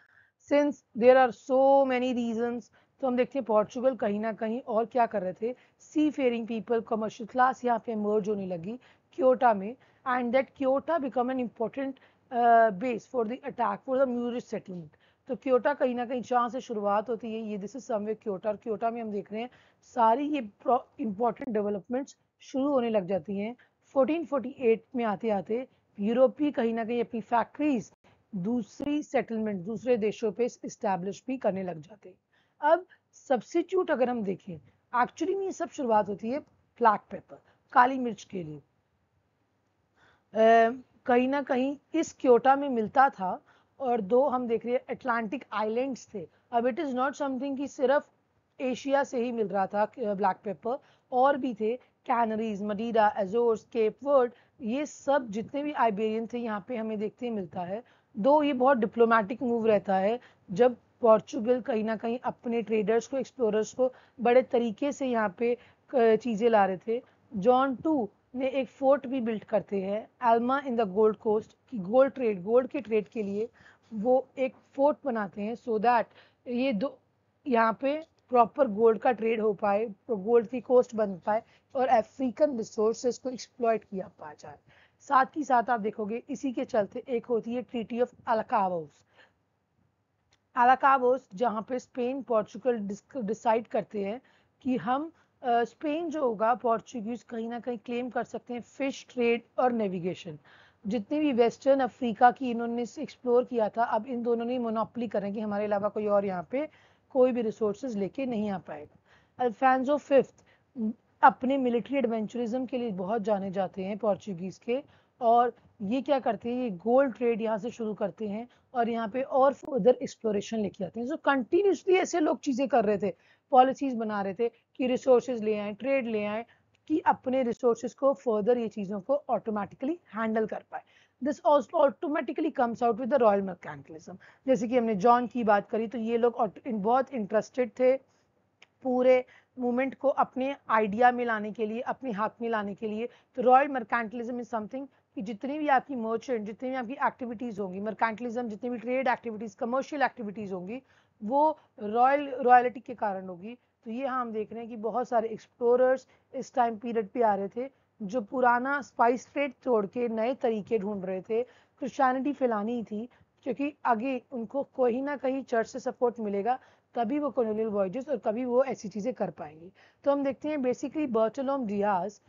since there are so many reasons तो हम देखते हैं पोर्चुगल कहीं ना कहीं और क्या कर रहे थे। Seafaring people commercial class यहाँ पे मर्ज होने लगी क्योटा में and that Ceuta become an important base for the attack for the Moorish settlement तो क्योटा कहीं ना कहीं जहाँ से शुरुआत होती है, ये दिस इज़ समवे क्योटा, और क्योटा में हम देख रहे हैं, सारी ये इंपॉर्टेंट डेवलपमेंट्स शुरू होने लग जाती हैं। 1448 में आते आते यूरोपीय कहीं ना कहीं अपनी फैक्ट्रीज दूसरी सेटलमेंट दूसरे देशों पे इस्टेब्लिश भी करने लग जाते हैं। अब सब्सिट्यूट अगर हम देखें एक्चुअली में ये सब शुरुआत होती है ब्लैक पेपर काली मिर्च के लिए। कहीं ना कहीं इस क्योटा में मिलता था और दो हम देख रहे हैं अटलांटिक आइलैंड्स थे। अब इट इज़ नॉट समथिंग कि सिर्फ़ एशिया से ही मिल रहा था ब्लैक पेपर और भी थे Canaries Madeira Azores Cape Verde ये सब जितने भी आइबेरियन थे, यहाँ पे हमें देखते ही मिलता है। दो, ये बहुत डिप्लोमेटिक मूव रहता है, जब पोर्चुगल कहीं ना कहीं अपने ट्रेडर्स को एक्सप्लोरर्स को बड़े तरीके से यहाँ पे चीज़ें ला रहे थे। जॉन टू ने एक फोर्ट भी बिल्ड करते हैं Elmina in the Gold Coast की गोल्ड ट्रेड गोल्ड के ट्रेड के लिए वो एक फोर्ट बनाते हैं सो so दैट ये दो, यहाँ पे प्रॉपर गोल्ड का ट्रेड हो पाए गोल्ड की कोस्ट बन पाए, और अफ्रीकन रिसोर्सेज को एक्सप्लॉयट किया पा जाए। साथ ही साथ आप देखोगे, इसी के चलते एक होती है ट्रीटी ऑफ़ अलाकावोस अलाकावोस जहाँ पे स्पेन पोर्चुगल डिसाइड करते हैं कि हम स्पेन जो होगा पोर्चुगीज कहीं ना कहीं क्लेम कर सकते हैं फ़िश ट्रेड और नेविगेशन जितनी भी वेस्टर्न अफ्रीका की इन्होंने एक्सप्लोर किया था, अब इन दोनों ने मोनोपली करें कि हमारे अलावा कोई और यहाँ पे कोई भी रिसोर्सेज लेके नहीं आ पाएगा. अल्फांजो फिफ्थ अपने मिलिट्री एडवेंचरिज्म के लिए बहुत जाने जाते हैं पोर्चुगीज के, और ये क्या करते हैं, ये गोल्ड ट्रेड यहाँ से शुरू करते हैं और यहाँ पे और फर्दर एक्सप्लोरेशन लेके आते हैं. सो कंटिन्यूसली ऐसे लोग चीज़ें कर रहे थे पॉलिसीज़ बना रहे थे कि रिसोर्सेज ले आए ट्रेड ले आए, कि अपने रिसोर्सेज को फर्दर ये चीज़ों को ऑटोमेटिकली हैंडल कर पाए। This automatically comes out with the royal mechanism जैसे कि हमने जॉन की बात करी तो ये लोग बहुत इंटरेस्टेड थे पूरे मूवमेंट को अपने आइडिया में लाने के लिए, अपने हाथ में लाने के लिए। तो रॉयल मर्केंटलिज्म इज़ समथिंग कि जितनी भी आपकी मर्चेंट जितनी भी आपकी एक्टिविटीज़ होंगी मर्केंटलिज्म जितनी भी ट्रेड एक्टिविटीज़ कमर्शियल एक्टिविटीज़ होंगी, वो रॉयल रॉयलिटी के कारण होगी। तो ये हम देख रहे हैं कि बहुत सारे एक्सप्लोरर्स इस टाइम पीरियड पे आ रहे थे, जो पुराना स्पाइस ट्रेड छोड़ के नए तरीके ढूंढ रहे थे। क्रिश्चियनिटी फैलानी थी, क्योंकि आगे उनको कोई ना कहीं चर्च से सपोर्ट मिलेगा, तभी वो कॉलोनियल वॉयजेस और कभी वो ऐसी चीज़ें कर पाएँगे। तो हम देखते हैं बेसिकली बर्टलोम डियाज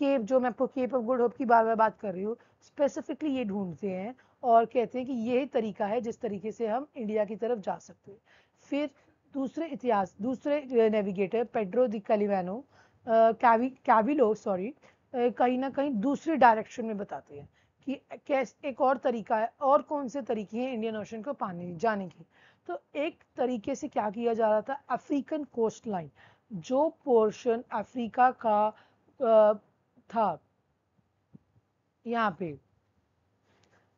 केप जो मैं आपको केप ऑफ़ गुड होप की बार बार बात कर रही हूँ स्पेसिफिकली ये ढूंढते हैं और कहते हैं कि यही तरीका है जिस तरीके से हम इंडिया की तरफ़ जा सकते हैं। फिर दूसरे इतिहास दूसरे नेविगेटर पेड्रो दी कैलिवानो कैवी कैविलो सॉरी कहीं ना कहीं दूसरे डायरेक्शन में बताते हैं कि कैस एक और तरीका है और कौन से तरीके हैं इंडियन ओशन को पाने जाने की। तो एक तरीके से क्या किया जा रहा था? अफ्रीकन कोस्ट लाइन जो पोर्शन अफ्रीका का आ, था यहाँ पे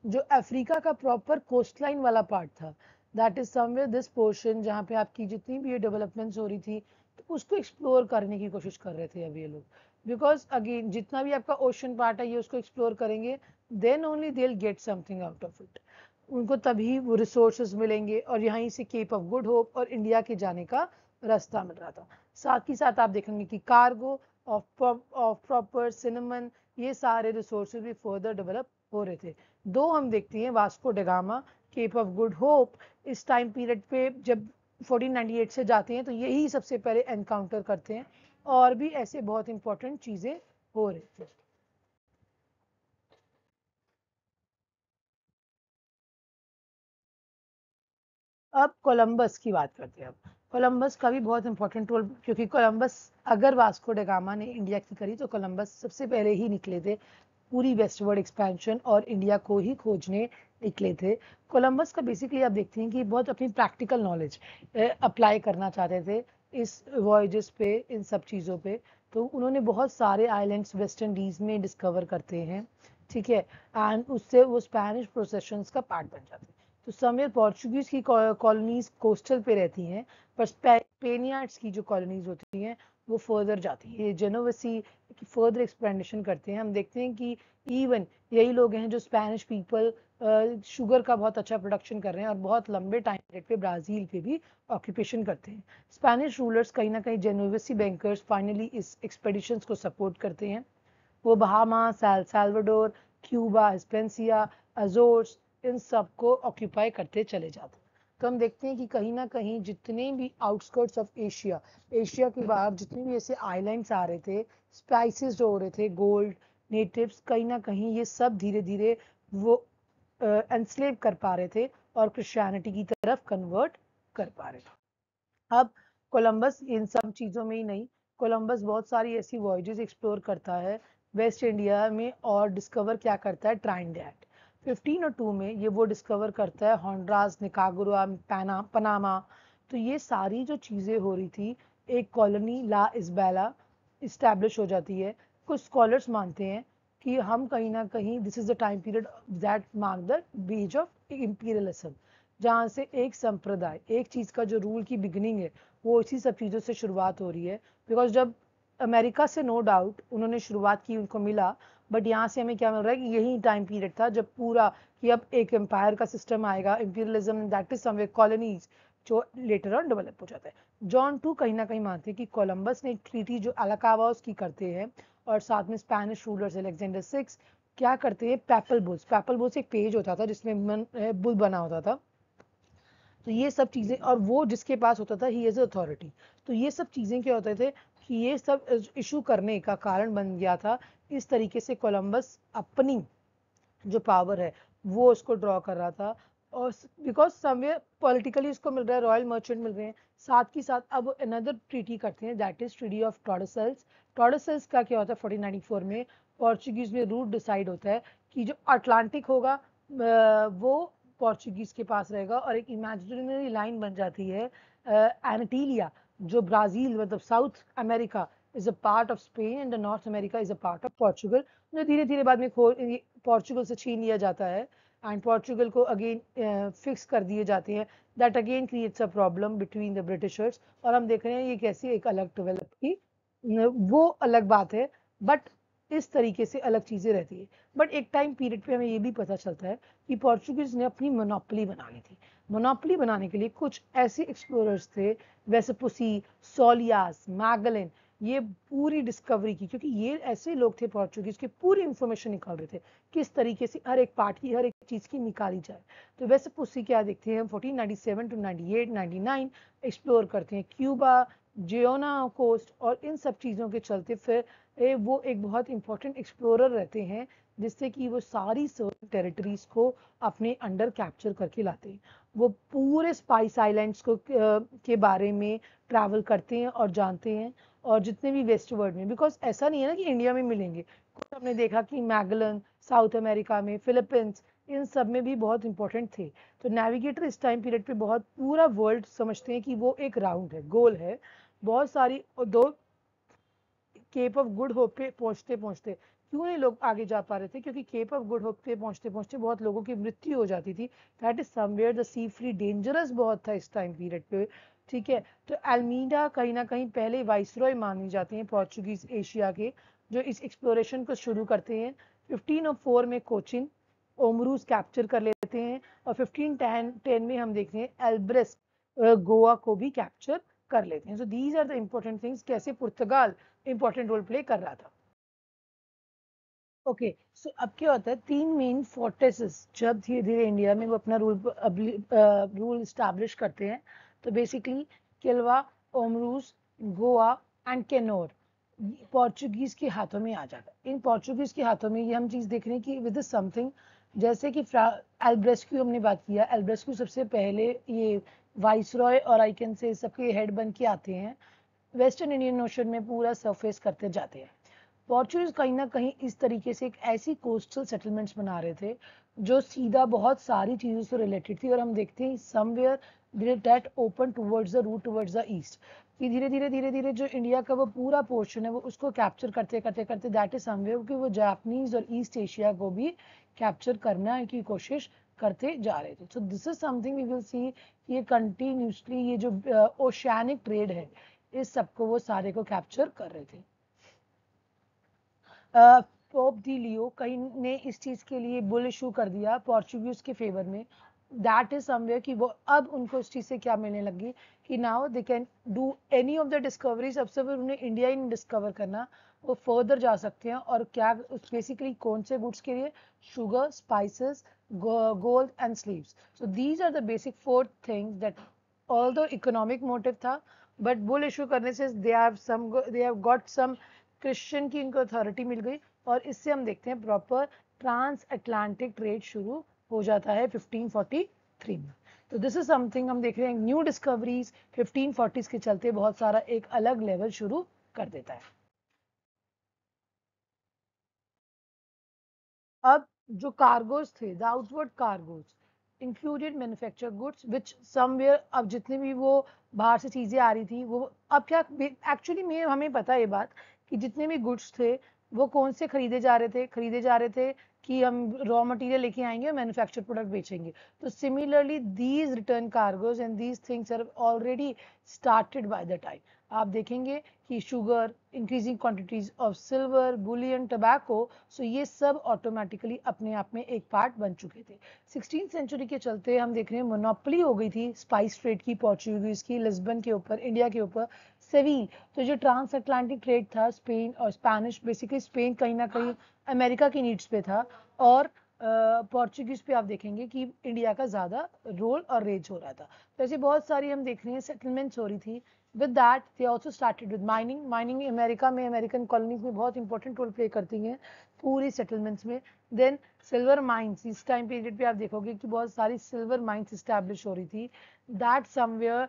जो अफ्रीका का प्रॉपर कोस्ट लाइन वाला पार्ट था। That is somewhere this portion जहाँ पे आपकी जितनी भी ये डेवलपमेंट्स हो रही थी तो उसको एक्सप्लोर करने की कोशिश कर रहे थे अभी ये लोग। बिकॉज़ अगेन जितना भी आपका ओशन पार्ट है, ये उसको एक्सप्लोर करेंगे then only they get something out of it उनको तभी वो रिसोर्सेज मिलेंगे और यहीं से केप ऑफ़ गुड होप और इंडिया के जाने का रास्ता मिल रहा था। साथ ही साथ आप देखेंगे कि कार्गो ऑफ़ प्रॉपर सिनेमन ये सारे रिसोर्सेज भी फर्दर डेवलप हो रहे थे। दो हम देखते हैं Vasco da Gama Cape of Good Hope इस टाइम पीरियड पे जब 1498 से जाते हैं तो यही सबसे पहले एनकाउंटर करते हैं और भी ऐसे बहुत इंपॉर्टेंट चीज़ें हो रही थी अब कोलंबस की बात करते हैं अब। कोलंबस का भी बहुत इंपॉर्टेंट रोल क्योंकि कोलंबस अगर वास्को डेगामा ने इंडिया की करी तो कोलंबस सबसे पहले ही निकले थे। पूरी वेस्टवर्ड एक्सपेंशन और इंडिया को ही खोजने निकले थे। कोलंबस का बेसिकली आप देखते हैं कि बहुत अपनी प्रैक्टिकल नॉलेज अप्लाई करना चाहते थे इस वॉयजेस पे, इन सब चीज़ों पे। तो उन्होंने बहुत सारे आइलैंड्स वेस्ट इंडीज में डिस्कवर करते हैं, ठीक है? एंड उससे वो स्पेनिश प्रोसेशन का पार्ट बन जाते हैं। तो समय पोर्चुगीज की कॉलोनीज कोस्टल पे रहती हैं, पर स्पेनियार्ड्स की जो कॉलोनीज होती हैं वो फर्दर जाती है। जेनोवसी की फर्दर एक्सप्लेनेशन करते हैं। हम देखते हैं कि इवन यही लोग हैं जो स्पेनिश पीपल शुगर का बहुत अच्छा प्रोडक्शन कर रहे हैं और बहुत लंबे टाइम पीरियड पे ब्राज़ील पे भी ऑक्यूपेशन करते हैं। स्पेनिश रूलर्स कहीं ना कहीं जेनोवसी बैंकर्स फाइनली इस एक्सपेडिशन को सपोर्ट करते हैं। वो बहामा सैल सैल्वाडोर क्यूबा स्पेंसिया अजोर्स इन सबको ऑक्यूपाई करते चले जाते हैं। तो हम देखते हैं कि कहीं ना कहीं जितने भी आउटस्कर्ट्स ऑफ़ एशिया एशिया के बाहर जितने भी ऐसे आइलैंड्स आ रहे थे स्पाइसेस जो हो रहे थे गोल्ड नेटिव्स कहीं ना कहीं ये सब धीरे धीरे वो एनस्लेव कर पा रहे थे और क्रिश्चियनिटी की तरफ़ कन्वर्ट कर पा रहे थे। अब कोलंबस इन सब चीज़ों में ही नहीं कोलंबस बहुत सारी ऐसी वॉयजेस एक्सप्लोर करता है वेस्ट इंडिया में और डिस्कवर क्या करता है ट्राइंडैट 15 और 2 में ये वो डिस्कवर करता है हॉन्ड्रास निकागुरा पैना पनामा तो ये सारी जो चीज़ें हो रही थी, एक कॉलोनी ला इसबैला इस्टेब्लिश हो जाती है। कुछ स्कॉलर्स मानते हैं कि हम कहीं ना कहीं this is the time period that mark the बीज ऑफ़ इम्पीरियलिज्म जहाँ से एक संप्रदाय, एक चीज़ का जो रूल की बिगनिंग है, वो इसी सब चीज़ों से शुरुआत हो रही है। बिकॉज़ जब अमेरिका से नो no डाउट उन्होंने शुरुआत की, उनको मिला बट यहाँ से हमें क्या मिल रहा है कि यही टाइम पीरियड था जब पूरा कि अब एक एम्पायर का सिस्टम आएगा imperialism that is somewhere colonies जो लेटर ऑन डेवलप हो जाता है। जॉन टू कहीं ना कहीं मानते हैं कि कोलंबस ने ट्रीटी जो अलाकावास की करते हैं और साथ में स्पेनिश रूलर्स अलेक्जेंडर सिक्स क्या करते हैं? पैपल बुल्स पैपल बुल्स एक पेज होता था जिसमें बुल बना होता था। तो ये सब चीज़ें और वो जिसके पास होता था ही एज अथॉरिटी तो ये सब चीज़ें क्या होते थे कि ये सब इशू करने का कारण बन गया था इस तरीके से कोलंबस अपनी जो पावर है, वो उसको ड्रॉ कर रहा था। और बिकॉज़ समवेयर पॉलिटिकली उसको मिल रहा है रॉयल मर्चेंट मिल रहे हैं। साथ ही साथ अब अनदर ट्रीटी करते हैं that is treaty of Tordesillas Tordesillas का क्या होता है फोर्टीन नाइनटी फोर में पोर्चुगीज में रूट डिसाइड होता है कि जो अटलांटिक होगा वो पोर्चुगीज के पास रहेगा और एक इमेजिनरी लाइन बन जाती है एनाटीलिया जो ब्राज़ील मतलब South America is a part of Spain and North America is a part of Portugal जो धीरे धीरे बाद में पोर्चुगल से छीन लिया जाता है एंड पोर्चुगल को अगेन फिक्स कर दिए जाते हैं। That again creates a problem between the Britishers और हम देख रहे हैं ये कैसी एक अलग डेवलप की वो अलग बात है बट इस तरीके से अलग चीज़ें रहती है। बट एक टाइम पीरियड पे हमें ये भी पता चलता है कि पोर्चुगीज ने अपनी मोनोपली बना ली थी। मोनोपली बनाने के लिए कुछ ऐसे एक्सप्लोरर्स थे, वैसे पुसी सोलियास मैगलिन ये पूरी डिस्कवरी की क्योंकि ये ऐसे लोग थे पोर्चुगीज के पूरी इंफॉर्मेशन निकाल रहे थे किस तरीके से हर एक पार्ट की हर एक चीज़ की निकाली जाए। तो वैसे पुसी क्या देखते हैं हम? 1497 टू 98 99 एक्सप्लोर करते हैं। क्यूबा जियोना कोस्ट और इन सब चीज़ों के चलते फिर ए, वो एक बहुत इंपॉर्टेंट एक्सप्लोरर रहते हैं जिससे कि वो सारी टेरिटरीज को अपने अंडर कैप्चर करके लाते हैं। वो पूरे स्पाइस आइलैंड्स को के बारे में ट्रैवल करते हैं और जानते हैं। और जितने भी वेस्ट वर्ल्ड में बिकॉज़ ऐसा नहीं है ना कि इंडिया में मिलेंगे। कुछ हमने देखा कि मैगलन साउथ अमेरिका में फिलीपींस इन सब में भी बहुत इंपॉर्टेंट थे। तो नेविगेटर इस टाइम पीरियड पे बहुत पूरा वर्ल्ड समझते हैं कि वो एक राउंड है गोल है। बहुत सारी दो केप ऑफ़ गुड होप पे पहुँचते पहुँचते, क्यों नहीं लोग आगे जा पा रहे थे? क्योंकि केप ऑफ़ गुड होप पे पहुँचते पहुँचते बहुत लोगों की मृत्यु हो जाती थी। That is somewhere the sea free dangerous बहुत था इस टाइम पीरियड पे। ठीक है? तो एलमीडा कहीं ना कहीं पहले वाइसरॉय मानी जाते हैं पोर्चुगीज एशिया के जो इस एक्सप्लोरेशन को शुरू करते हैं। फिफ्टीन और फोर में कोचिन ओमरूज कैप्चर कर लेते हैं और फिफ्टीन टेन टेन में हम देखते हैं एल्ब्रेस गोवा को भी कैप्चर कर लेते हैं। So these are the important things कैसे पुर्तगाल इंपॉर्टेंट रोल प्ले कर रहा था। ओके okay, सो so अब क्या होता है? तीन मेन फोर्टेसेस जब धीरे धीरे इंडिया में वो अपना रूल रूल स्टैब्लिश करते हैं तो बेसिकली किलवा, ओमरूस, गोवा एंड केनोर पोर्चुगीज के हाथों में आ जाता है। इन पोर्चुगीज के हाथों में ये हम चीज़ देख रहे हैं कि विद समथिंग जैसे कि एल्ब्रेस्क्यू हमने बात किया एल्ब्रेस्क्यू सबसे पहले ये वाइसरॉय और आई कैन से सबके हेड बन के आते हैं। वेस्टर्न इंडियन ओशन में पूरा सरफेस करते जाते हैं। पोर्चुगीज कहीं ना कहीं इस तरीके से एक ऐसी कोस्टल सेटलमेंट्स बना रहे थे जो सीधा बहुत सारी चीज़ों से रिलेटेड थी और हम देखते हैं somewhere that open towards the route towards the east कि धीरे धीरे धीरे धीरे जो इंडिया का वो पूरा पोर्शन है वो उसको कैप्चर करते करते करते दैट इज़ समवेयर कि वो जापनीज और ईस्ट एशिया को भी कैप्चर करना की कोशिश करते जा रहे थे। So this is something we will see ये कंटिन्यूसली ये जो ओशियानिक uh, ट्रेड है इस सबको वो सारे को कैप्चर कर रहे थे। पोप दी लियो कहीं ने इस चीज़ के लिए बुल इशू कर दिया पोर्चुगीज के फेवर में। दैट इज़ समवेयर कि वो अब उनको इस चीज़ से क्या मिलने लगी कि now they can do any of the discoveries अब से उन्हें इंडिया ही डिस्कवर करना, वो फर्दर जा सकते हैं और क्या बेसिकली कौन से गुड्स के लिए? Sugar spices gold and sleeves so these are the basic four that all although economic motive था बट बुल इशू करने से they have some, they have got some Christian की इनको अथॉरिटी मिल गई और इससे हम देखते हैं प्रॉपर ट्रांस अटलांटिक ट्रेड शुरू हो जाता है 1543 में। तो दिस इज़ समथिंग हम देख रहे हैं न्यू डिस्कवरीज 1540s के चलते बहुत सारा एक अलग लेवल शुरू कर देता है। अब जो कार्गोज थे the outward cargoes included manufacture goods which somewhere अब जितने भी वो बाहर से चीज़ें आ रही थी, वो अब क्या एक्चुअली में, हमें पता है ये बात कि जितने भी गुड्स थे, वो कौन से खरीदे जा रहे थे? खरीदे जा रहे थे कि हम रॉ मटेरियल लेके आएँगे और मैन्युफैक्चर प्रोडक्ट बेचेंगे। तो similarly these return cargoes and these things are already started by the time आप देखेंगे कि sugar increasing quantities of silver bullion tobacco so ये सब ऑटोमेटिकली अपने आप में एक पार्ट बन चुके थे। सिक्सटीन सेंचुरी के चलते हम देख रहे हैं मोनोपली हो गई थी स्पाइस ट्रेड की पोर्चुगीज की लिस्बन के ऊपर इंडिया के ऊपर सेवील तो जो ट्रांस अटलांटिक ट्रेड था स्पेन और स्पेनिश बेसिकली स्पेन कहीं ना कहीं अमेरिका की नीड्स पे था और पोर्चुगीज uh, पे आप देखेंगे कि इंडिया का ज़्यादा रोल और रेज हो रहा था। तो ऐसे बहुत सारी हम देख रहे हैं सेटलमेंट्स हो रही थी with that they also started with mining mining America में अमेरिकन कॉलोनीज में बहुत इंपॉर्टेंट रोल प्ले करती हैं पूरी सेटलमेंट्स में. देन सिल्वर माइंस इस टाइम पीरियड पे आप देखोगे कि बहुत सारी सिल्वर माइंस इस्टेब्लिश हो रही थी. That somewhere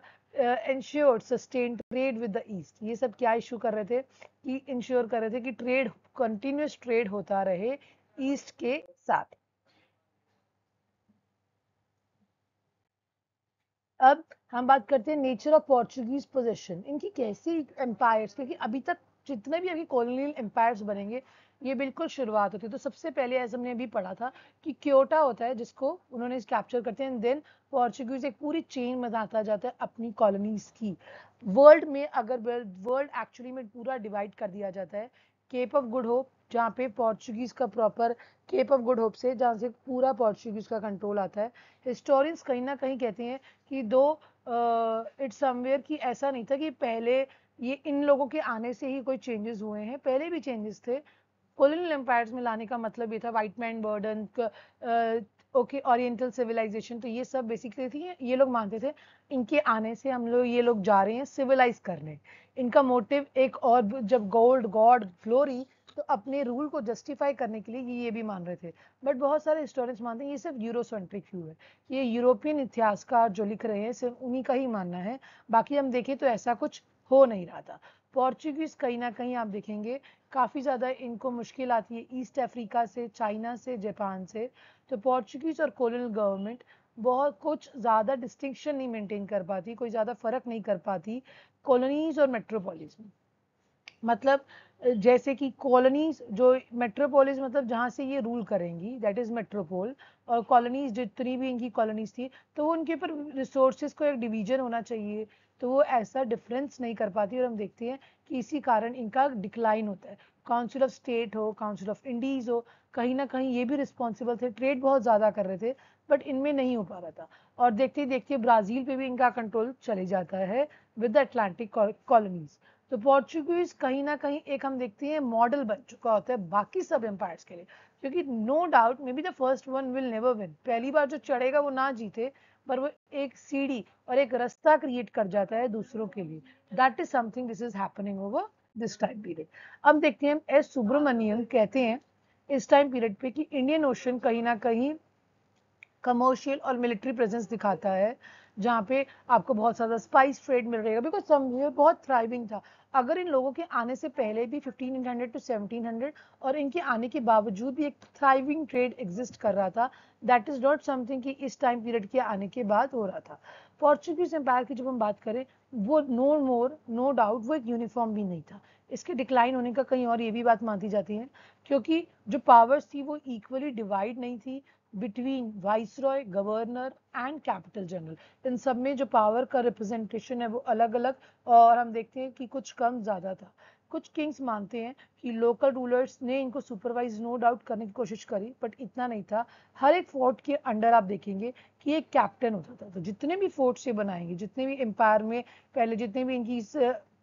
ensure sustain trade with the east ये सब क्या इशू कर रहे थे? कि इंश्योर कर रहे थे कि ट्रेड कंटिन्यूस ट्रेड होता रहे ईस्ट के साथ. अब हम बात करते हैं नेचर ऑफ़ पोर्चुगीज पोजेशन इनकी कैसी एम्पायर्स क्योंकि अभी तक जितने भी अभी कॉलोनियल एम्पायर्स बनेंगे, ये बिल्कुल शुरुआत होती है। तो सबसे पहले ऐसा हमने अभी पढ़ा था, कि क्योटा होता है, जिसको उन्होंने कैप्चर करते हैं देन पोर्चुगीज एक पूरी चेन बनाता जाता है अपनी कॉलोनीज की। वर्ल्ड में अगर वर्ल्ड एक्चुअली में पूरा डिवाइड कर दिया जाता है केप ऑफ़ गुड होप जहाँ पे पोर्चुगीज का proper Cape of Good Hope से, जहाँ से पूरा पोर्चुगीज का कंट्रोल आता है। हिस्टोरियंस कहीं ना कहीं कहते हैं कि दो इट्स समवेयर कि ऐसा नहीं था कि पहले ये इन लोगों के आने से ही कोई चेंजेस हुए हैं। पहले भी चेंजेस थे। कोलोनियल एम्पायर्स में लाने का मतलब ये था white man burden okay oriental civilisation तो ये सब बेसिकली थी। ये लोग मानते थे, इनके आने से हम लोग, ये लोग जा रहे हैं सिविलाइज करने। इनका मोटिव एक और जब गोल्ड, गॉड, ग्लोरी तो अपने रूल को जस्टिफाई करने के लिए ये भी मान रहे थे। बट बहुत सारे हिस्टोरियंस मानते हैं, ये सिर्फ़ यूरोसेंट्रिक व्यू है। ये यूरोपियन इतिहासकार जो लिख रहे हैं, सिर्फ़ उन्हीं का ही मानना है। बाकी हम देखें तो ऐसा कुछ हो नहीं रहा था। पोर्चुगीज कहीं ना कहीं आप देखेंगे, काफ़ी ज़्यादा इनको मुश्किल आती है ईस्ट अफ्रीका से चाइना से जापान से। तो पोर्चुगीज और कोलोनियल गवर्नमेंट बहुत कुछ ज़्यादा डिस्टिंक्शन नहीं मेंटेन कर पाती, कोई ज़्यादा फ़र्क नहीं कर पाती कॉलोनीज और मेट्रोपोलिस में। मतलब जैसे कि कॉलोनीज जो मेट्रोपोलिस मतलब जहाँ से ये रूल करेंगी दैट इज़ मेट्रोपोल और कॉलोनीज जितनी भी इनकी कॉलोनीज थी तो वो उनके ऊपर रिसोर्सेज को एक डिवीज़न होना चाहिए तो वो ऐसा डिफरेंस नहीं कर पाती। और हम देखते हैं कि इसी कारण इनका डिक्लाइन होता है। काउंसिल ऑफ़ स्टेट हो काउंसिल ऑफ़ इंडीज हो, कहीं ना कहीं ये भी रिस्पॉन्सिबल थे ट्रेड बहुत ज़्यादा कर रहे थे बट इनमें नहीं हो पा रहा था। और देखते ही देखते ब्राज़ील पे भी इनका कंट्रोल चले जाता है विद द अटलांटिक कॉलोनीज तो पोर्चुगीज कहीं ना कहीं एक हम देखते हैं मॉडल बन चुका होता है बाकी सब एम्पायर्स के लिए। क्योंकि no doubt may be the first one will never win पहली बार जो चढ़ेगा वो ना जीते, पर वो एक सीढ़ी और एक रास्ता क्रिएट कर जाता है दूसरों के लिए। That is something this is happening over this time period अब देखते हैं एस सुब्रमण्यम कहते हैं इस टाइम पीरियड पे कि इंडियन ओशन कहीं ना कहीं कमर्शियल और मिलिट्री प्रेजेंस दिखाता है, जहाँ पे आपको बहुत ज़्यादा स्पाइस ट्रेड मिल रहेगा बिकॉज़ समवेयर बहुत थ्राइविंग था। अगर इन लोगों के आने से पहले भी 1500 टू 1700 और इनके आने के बावजूद भी एक थ्राइविंग ट्रेड एग्जिस्ट कर रहा था दैट इज़ नॉट समथिंग कि इस टाइम पीरियड के आने के बाद हो रहा था। पोर्चुगीज एम्पायर की जब हम बात करें, वो नो मोर नो डाउट वो एक यूनिफॉर्म भी नहीं था। इसके डिक्लाइन होने का कहीं और ये भी बात मानती जाती है, क्योंकि जो पावर्स थी वो इक्वली डिवाइड नहीं थी between viceroy governor and capital general इन सब में जो पावर का रिप्रेजेंटेशन है वो अलग अलग और हम देखते हैं कि कुछ कम ज़्यादा था। कुछ किंग्स मानते हैं कि लोकल रूलर्स ने इनको सुपरवाइज नो डाउट करने की कोशिश करी बट इतना नहीं था। हर एक फोर्ट के अंडर आप देखेंगे कि एक कैप्टन होता था। तो जितने भी फोर्ट ये बनाएँगे जितने भी एम्पायर में पहले जितने भी इनकी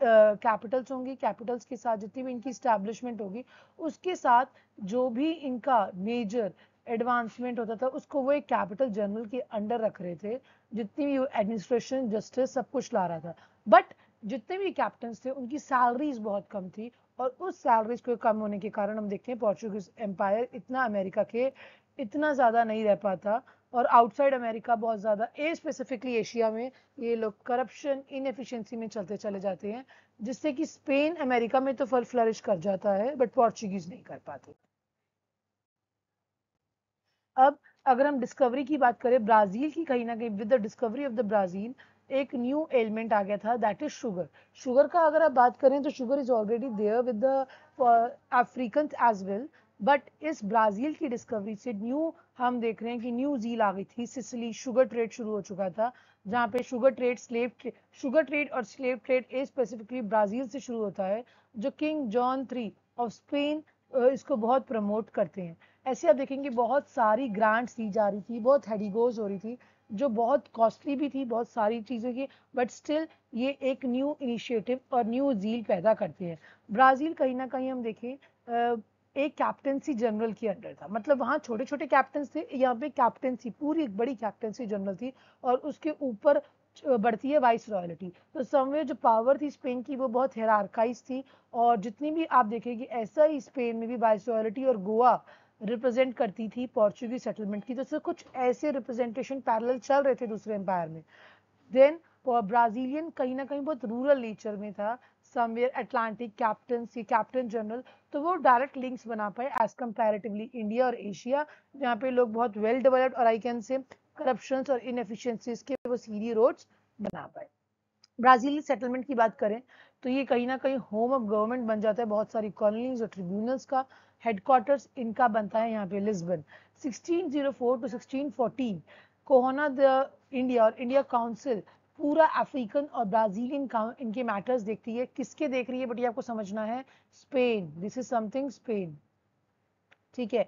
कैपिटल्स uh, होंगी कैपिटल्स के साथ जितनी भी इनकी स्टैब्लिशमेंट होगी उसके साथ जो भी इनका मेजर एडवांसमेंट होता था, उसको वो एक कैपिटल जनरल के अंडर रख रहे थे, जितनी भी एडमिनिस्ट्रेशन जस्टिस सब कुछ ला रहा था। बट जितने भी कैप्टन थे, उनकी सैलरीज बहुत कम थी और उस सैलरीज को कम होने के कारण हम देखते हैं पोर्चुगीज एम्पायर इतना अमेरिका के इतना ज़्यादा नहीं रह पाता और आउटसाइड अमेरिका बहुत ज़्यादा ए स्पेसिफिकली एशिया में ये लोग करप्शन इनएफिशिएंसी में चलते चले जाते हैं, जिससे कि स्पेन अमेरिका में तो फल फ्लरिश कर जाता है बट पोर्चुगीज नहीं कर पाते। अब अगर हम डिस्कवरी की बात करें, ब्राज़ील की कहीं ना कहीं with the discovery of the Brazil एक न्यू एलिमेंट आ गया था दैट इज़ शुगर शुगर का अगर आप बात करें तो sugar is already there with the African as well but इस ब्राज़ील की डिस्कवरी से न्यू हम देख रहे हैं कि न्यू जील आ गई थी सिसली शुगर ट्रेड शुरू हो चुका था, जहाँ पे sugar trade slave sugar trade और slave trade a specifically Brazil से शुरू होता है, जो King John three of Spain इसको बहुत प्रमोट करते हैं। ऐसे आप देखेंगे बहुत सारी ग्रांट्स दी जा रही थी, बहुत हेडिगोज हो रही थी, जो बहुत कॉस्टली भी थी, बहुत सारी चीज़ों की बट स्टिल ये एक न्यू इनिशिएटिव और न्यू जील पैदा करते हैं। ब्राज़ील कहीं ना कहीं हम देखें एक कैप्टनसी जनरल के अंडर था। मतलब वहाँ छोटे छोटे कैप्टन थे, यहाँ पे कैप्टनसी पूरी एक बड़ी कैप्टनसी जनरल थी और उसके ऊपर बढ़ती है वाइस रॉयलिटी तो समवेयर जो पावर थी स्पेन की, वो बहुत हेरारकाइज थी और जितनी भी आप देखेंगे, ऐसा ही स्पेन में भी वाइस रॉयलिटी और गोवा रिप्रेजेंट करती थी पोर्चुगीज सेटलमेंट की। तो कुछ ऐसे रिप्रेजेंटेशन पैरल चल रहे थे दूसरे एम्पायर में। देन ब्राजीलियन कहीं ना कहीं बहुत रूरल नेचर में था। Somewhere Atlantic captain sea captain general तो वो डायरेक्ट लिंक्स बना पाए एज कंपैरेटिवली इंडिया और एशिया जहाँ पे लोग बहुत वेल डेवलप्ड और आई कैन से करप्शन और इनएफिशिएंसीज के वो सीरी रोड्स बना पाए। ब्राज़ील सेटलमेंट की बात करें तो ये कहीं ना कहीं होम ऑफ़ गवर्नमेंट बन जाता है। बहुत सारी कॉलोनीज और ट्रिब्यूनल्स का हेडक्वार्टर्स इनका बनता है यहाँ पे लिस्बन 1604 टू 1614 कोहोना द इंडिया और इंडिया काउंसिल पूरा अफ्रीकन और ब्राजीलियन इनके मैटर्स देखती है। किसके देख रही है बट ये आपको समझना है? Spain this is something Spain ठीक है।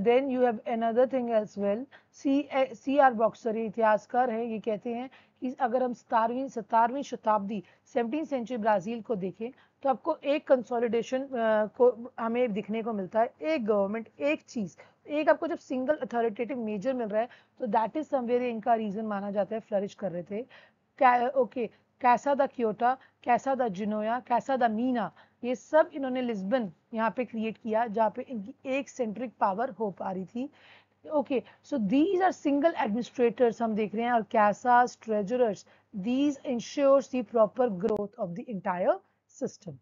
Then you have another thing as well C C R Boxer इतिहासकार है, ये कहते हैं कि अगर हम सतारवीं सतारवीं शताब्दी सेवनटीन सेंचुरी ब्राज़ील को देखें तो आपको एक कंसोलिडेशन को हमें दिखने को मिलता है, एक गवर्नमेंट एक चीज़। एक आपको जब सिंगल अथॉरिटेटिव मेजर मिल रहा है तो दैट इज़ समवेयर इनका रीजन माना जाता है फ्लरिश कर रहे थे। Okay Casa da Ceuta, Casa da Guinea, Casa da Mina, ये सब इन्होंने लिस्बन यहाँ पे क्रिएट किया, जहाँ पे इनकी एक सेंट्रिक पावर हो पा रही थी। Okay so these are single administrators हम देख रहे हैं, और कैसास treasurers these ensures the proper growth of the entire system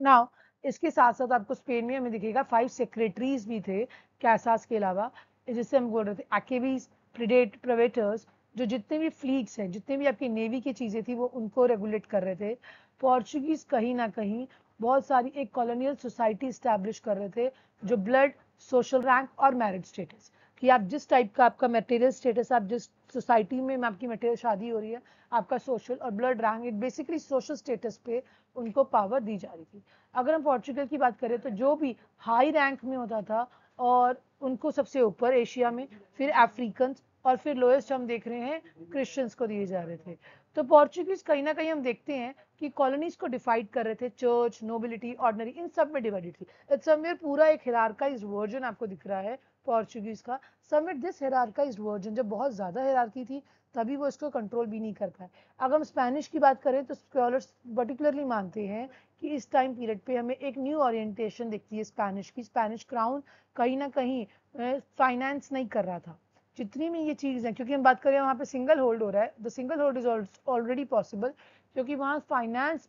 now इसके साथ साथ आपको स्पेन में हमें दिखेगा फाइव सेक्रेटरीज भी थे कैसास के अलावा, जिससे हम बोल रहे थे एक्टिवीज प्रिडेट प्रोवेटर्स जो जितने भी फ्लीट्स हैं, जितने भी आपकी नेवी की चीज़ें थी, वो उनको रेगुलेट कर रहे थे। पोर्चुगीज कहीं ना कहीं बहुत सारी एक कॉलोनियल सोसाइटी स्टैब्लिश कर रहे थे, जो ब्लड सोशल रैंक और मैरिज स्टेटस कि आप जिस टाइप का आपका मटेरियल स्टेटस आप जिस सोसाइटी में आपकी मटेरियल शादी हो रही है, आपका सोशल और ब्लड रैंक एक बेसिकली सोशल स्टेटस पे उनको पावर दी जा रही थी। अगर हम पोर्चुगल की बात करें तो जो भी हाई रैंक में होता था और उनको सबसे ऊपर एशिया में, फिर अफ्रीकन और फिर लोएस्ट हम देख रहे हैं क्रिश्चियंस को दिए जा रहे थे। तो पोर्चुगीज कहीं ना कहीं हम देखते हैं कि कॉलोनीज को डिफाइड कर रहे थे चर्च नोबिलिटी ऑर्डनरी इन सब में डिवाइडेड थी। इट्स पूरा एक हिरारकाइज वर्जन आपको दिख रहा है पोर्चुगीज का। समवेयर दिस हिरारकाइज वर्जन जब बहुत ज़्यादा हिरारकी थी, तभी वो इसको कंट्रोल भी नहीं कर पाए। अगर हम स्पेनिश की बात करें तो स्कॉलर्स पर्टिकुलरली मानते हैं कि इस टाइम पीरियड पे हमें एक न्यू ओरिएंटेशन दिखती है स्पेनिश की। स्पेनिश क्राउन कहीं ना कहीं फाइनेंस नहीं कर रहा था। जितनी भी ये चीज़ है, क्योंकि हम बात करें, वहाँ पे सिंगल होल्ड हो रहा है। The single hold is already possible क्योंकि वहाँ फाइनेंस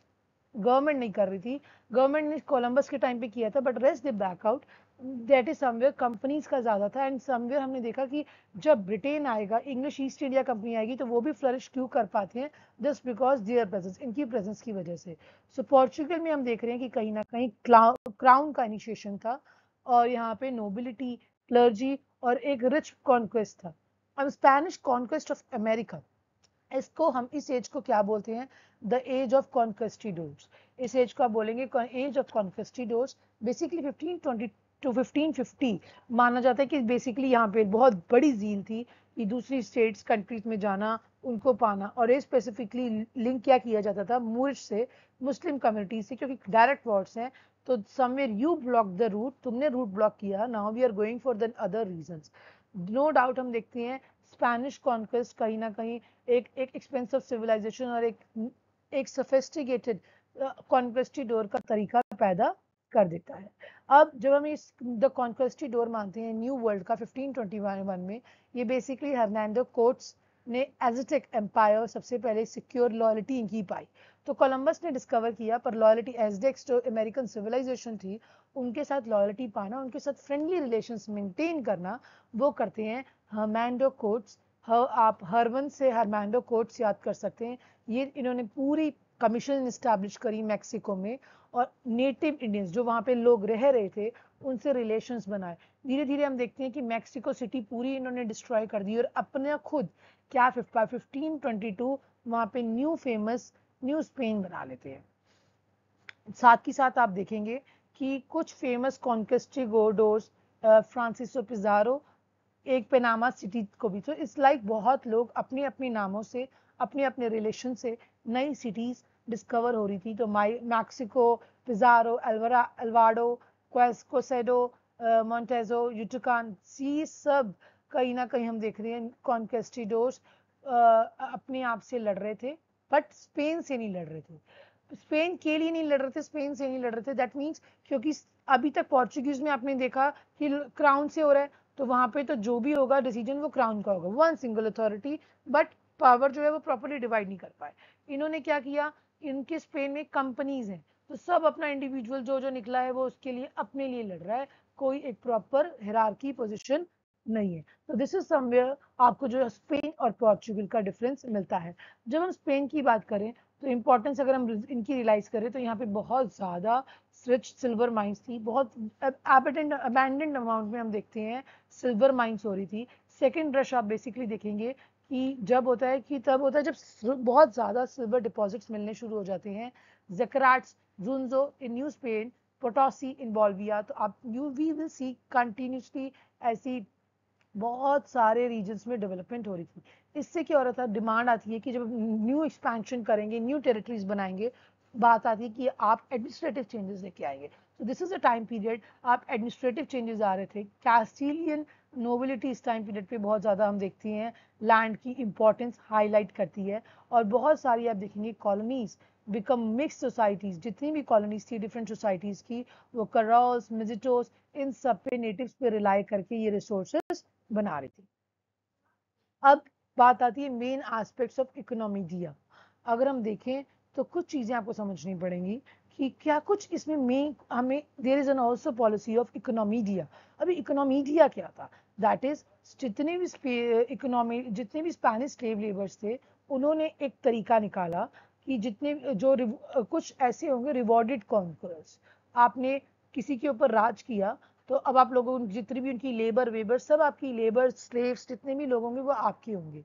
गवर्नमेंट नहीं कर रही थी। गवर्नमेंट ने कोलंबस के टाइम पे किया था but rest they back out that is somewhere companies का ज़्यादा था एंड समवेयर हमने देखा कि जब ब्रिटेन आएगा इंग्लिश ईस्ट इंडिया कंपनी आएगी तो वो भी फ्लरिश क्यों कर पाते हैं? जस्ट बिकॉज़ देयर प्रेजेंस इनकी प्रेजेंस की वजह से। सो so, पोर्चुगल में हम देख रहे हैं कि कहीं ना कहीं क्राउन का इनिशिएशन था और यहाँ पे नोबिलिटी क्लर्जी और एक रिच कॉन्क्वेस्ट था। अब स्पेनिश कॉन्क्वेस्ट ऑफ़ अमेरिका इसको हम इस एज को क्या बोलते हैं? द एज ऑफ़ कॉन्क्वेस्टिडोर्स इस एज को आप बोलेंगे age of conquistadors basically 1520 to 1550 माना जाता है कि बेसिकली यहाँ पे बहुत बड़ी झील थी कि दूसरी स्टेट्स कंट्रीज़ में जाना, उनको पाना और ये स्पेसिफिकली लिंक क्या किया जाता था? मूर्ज से मुस्लिम कम्युनिटी से, क्योंकि डायरेक्ट वॉर्ड्स हैं तो somewhere you block the route तुमने रूट ब्लॉक किया now we are going for the other reason no doubt हम देखते हैं स्पेनिश कॉन्क्वेस्ट कहीं ना कहीं एक एक एक्सपेंसिव सिविलाइजेशन और एक एक सोफेस्टिकेटेड कॉन्क्वेस्टिडोर का तरीका पैदा कर देता है। अब जब हम इस द कॉन्क्वेस्टिडोर मानते हैं, न्यू वर्ल्ड का 1521 में, ये बेसिकली हर्नैंडो कोट्स ने एजिटेक एम्पायर सबसे पहले सिक्योर लॉयल्टी इनकी पाई। तो कोलंबस ने डिस्कवर किया, पर लॉयल्टी एजडेक्स जो अमेरिकन सिविलाइजेशन थी, उनके साथ लॉयल्टी पाना, उनके साथ फ्रेंडली रिलेशंस मेंटेन करना, वो करते हैं हर्मैंडो कोट्स। आप हरवन से हरमैंडो कोट्स याद कर सकते हैं। ये इन्होंने पूरी कमीशन इस्टेब्लिश करी मैक्सिको में और नेटिव इंडियंस जो वहाँ पे लोग रह रहे थे, उनसे रिलेशंस बनाए। धीरे धीरे हम देखते हैं कि मैक्सिको सिटी पूरी इन्होंने डिस्ट्रॉय कर दी और अपने खुद क्या फिफ्टीन ट्वेंटी टू वहाँ पे न्यू फ़ेमस न्यू स्पेन बना लेते हैं। साथ ही साथ आप देखेंगे कि कुछ famous conquistadors Francisco Pizarro एक पेनामा सिटी को भी। तो इस लाइक बहुत लोग अपने अपने नामों से अपने अपने रिलेशन से नई सिटीज़ डिस्कवर हो रही थी। तो माई मैक्सिको पिजारो एल्वरा एल्वाडो क्वेस्कोसेडो मोन्टेजो यूटुकान सी सब कहीं ना कहीं हम देख रहे हैं कॉन्केस्टिडोर्स अपने आप से लड़ रहे थे बट स्पेन से नहीं लड़ रहे थे। स्पेन के लिए नहीं लड़ रहे थे स्पेन से नहीं लड़ रहे थे। दैट मीन्स क्योंकि अभी तक पोर्चुगीज में आपने देखा कि क्राउन से हो रहा है तो वहाँ पे तो जो भी होगा डिसीज़न वो क्राउन का होगा। One single authority but power जो है वो प्रॉपरली डिवाइड नहीं कर पाए। इन्होंने क्या किया? इनके स्पेन में कंपनीज़ हैं। तो सब अपना इंडिविजुअल जो जो निकला है वो उसके लिए अपने लिए लड़ रहा है। कोई एक प्रॉपर हिरारकी पोजिशन नहीं है। तो दिस इज़ समवेयर आपको जो स्पेन और पोर्चुगल का डिफरेंस मिलता है। जब हम स्पेन की बात करें तो इम्पोर्टेंस अगर हम इनकी रियलाइज़ करें तो यहाँ पे बहुत ज़्यादा रिच सिल्वर माइंस थी। बहुत अमाउंट में हम देखते हैं सिल्वर माइंस हो रही थी। सेकेंड रश आप बेसिकली देखेंगे कि जब होता है कि तब होता है जब बहुत ज़्यादा सिल्वर डिपॉजिट्स मिलने शुरू हो जाते हैं, Zacatecas, जुनजो, in New Spain Potosi, in Bolivia तो आप you we will see continuously ऐसी बहुत सारे रीजन्स में डेवलपमेंट हो रही थी। इससे क्या हो रहा था? डिमांड आती है कि जब न्यू एक्सपेंशन करेंगे न्यू टेरिटरीज बनाएँगे, बात आती है कि आप एडमिनिस्ट्रेटिव चेंजेस लेके आएँगे। तो this is a time period आप एडमिनिस्ट्रेटिव चेंजेस आ रहे थे। कैस्टिलियन नोबिलिटी इस टाइम पीरियड पे बहुत ज़्यादा हम देखते हैं लैंड की इंपॉर्टेंस हाईलाइट करती है और बहुत सारी आप देखेंगे कॉलोनीज बिकम मिक्स सोसाइटीज जितनी भी कॉलोनीज थी डिफरेंट सोसाइटीज की, वो करॉल्स मिजिटोस इन सब पे नेटिव्स पे रिलाई करके ये रिसोर्सेज बना रही थी। अब बात आती है मेन एस्पेक्ट्स ऑफ़ इकोनॉमी दिया अगर हम देखें तो कुछ चीज़ें आपको समझनी पड़ेंगी कि क्या कुछ इसमें मेन हमें there is an also policy of economy दिया अभी इकोनॉमी दिया क्या था? दैट इज़ जितने भी इकोनॉमी जितने भी स्पेनिश स्लेव लेबर्स थे, उन्होंने एक तरीका निकाला कि जितने जो कुछ ऐसे होंगे रिवॉर्डेड कॉन्करर्स आपने किसी के ऊपर राज किया तो अब आप लोगों, जितनी भी उनकी लेबर वेबर सब आपकी लेबर स्लेव्स जितने भी लोग होंगे, वो आपके होंगे।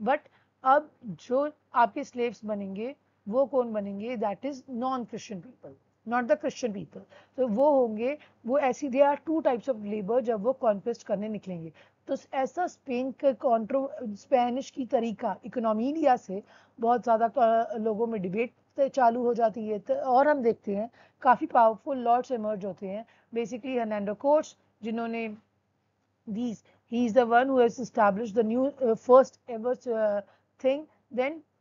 बट अब जो आपके स्लेव्स बनेंगे, वो कौन बनेंगे? That is non Christian people not the Christian people तो वो होंगे वो ऐसी they are two types of labour जब वो कॉन्क्वेस्ट करने निकलेंगे। तो ऐसा स्पेन के स्पेनिश की तरीका इकोनॉमी इंडिया से बहुत ज़्यादा लोगों में डिबेट चालू हो जाती है। तो और हम देखते हैं काफ़ी पावरफुल लॉर्ड्स इमर्ज होते हैं। बेसिकली हर्नैंडो कोर्स जिन्होंने he is the one who has established the new uh, first ever uh,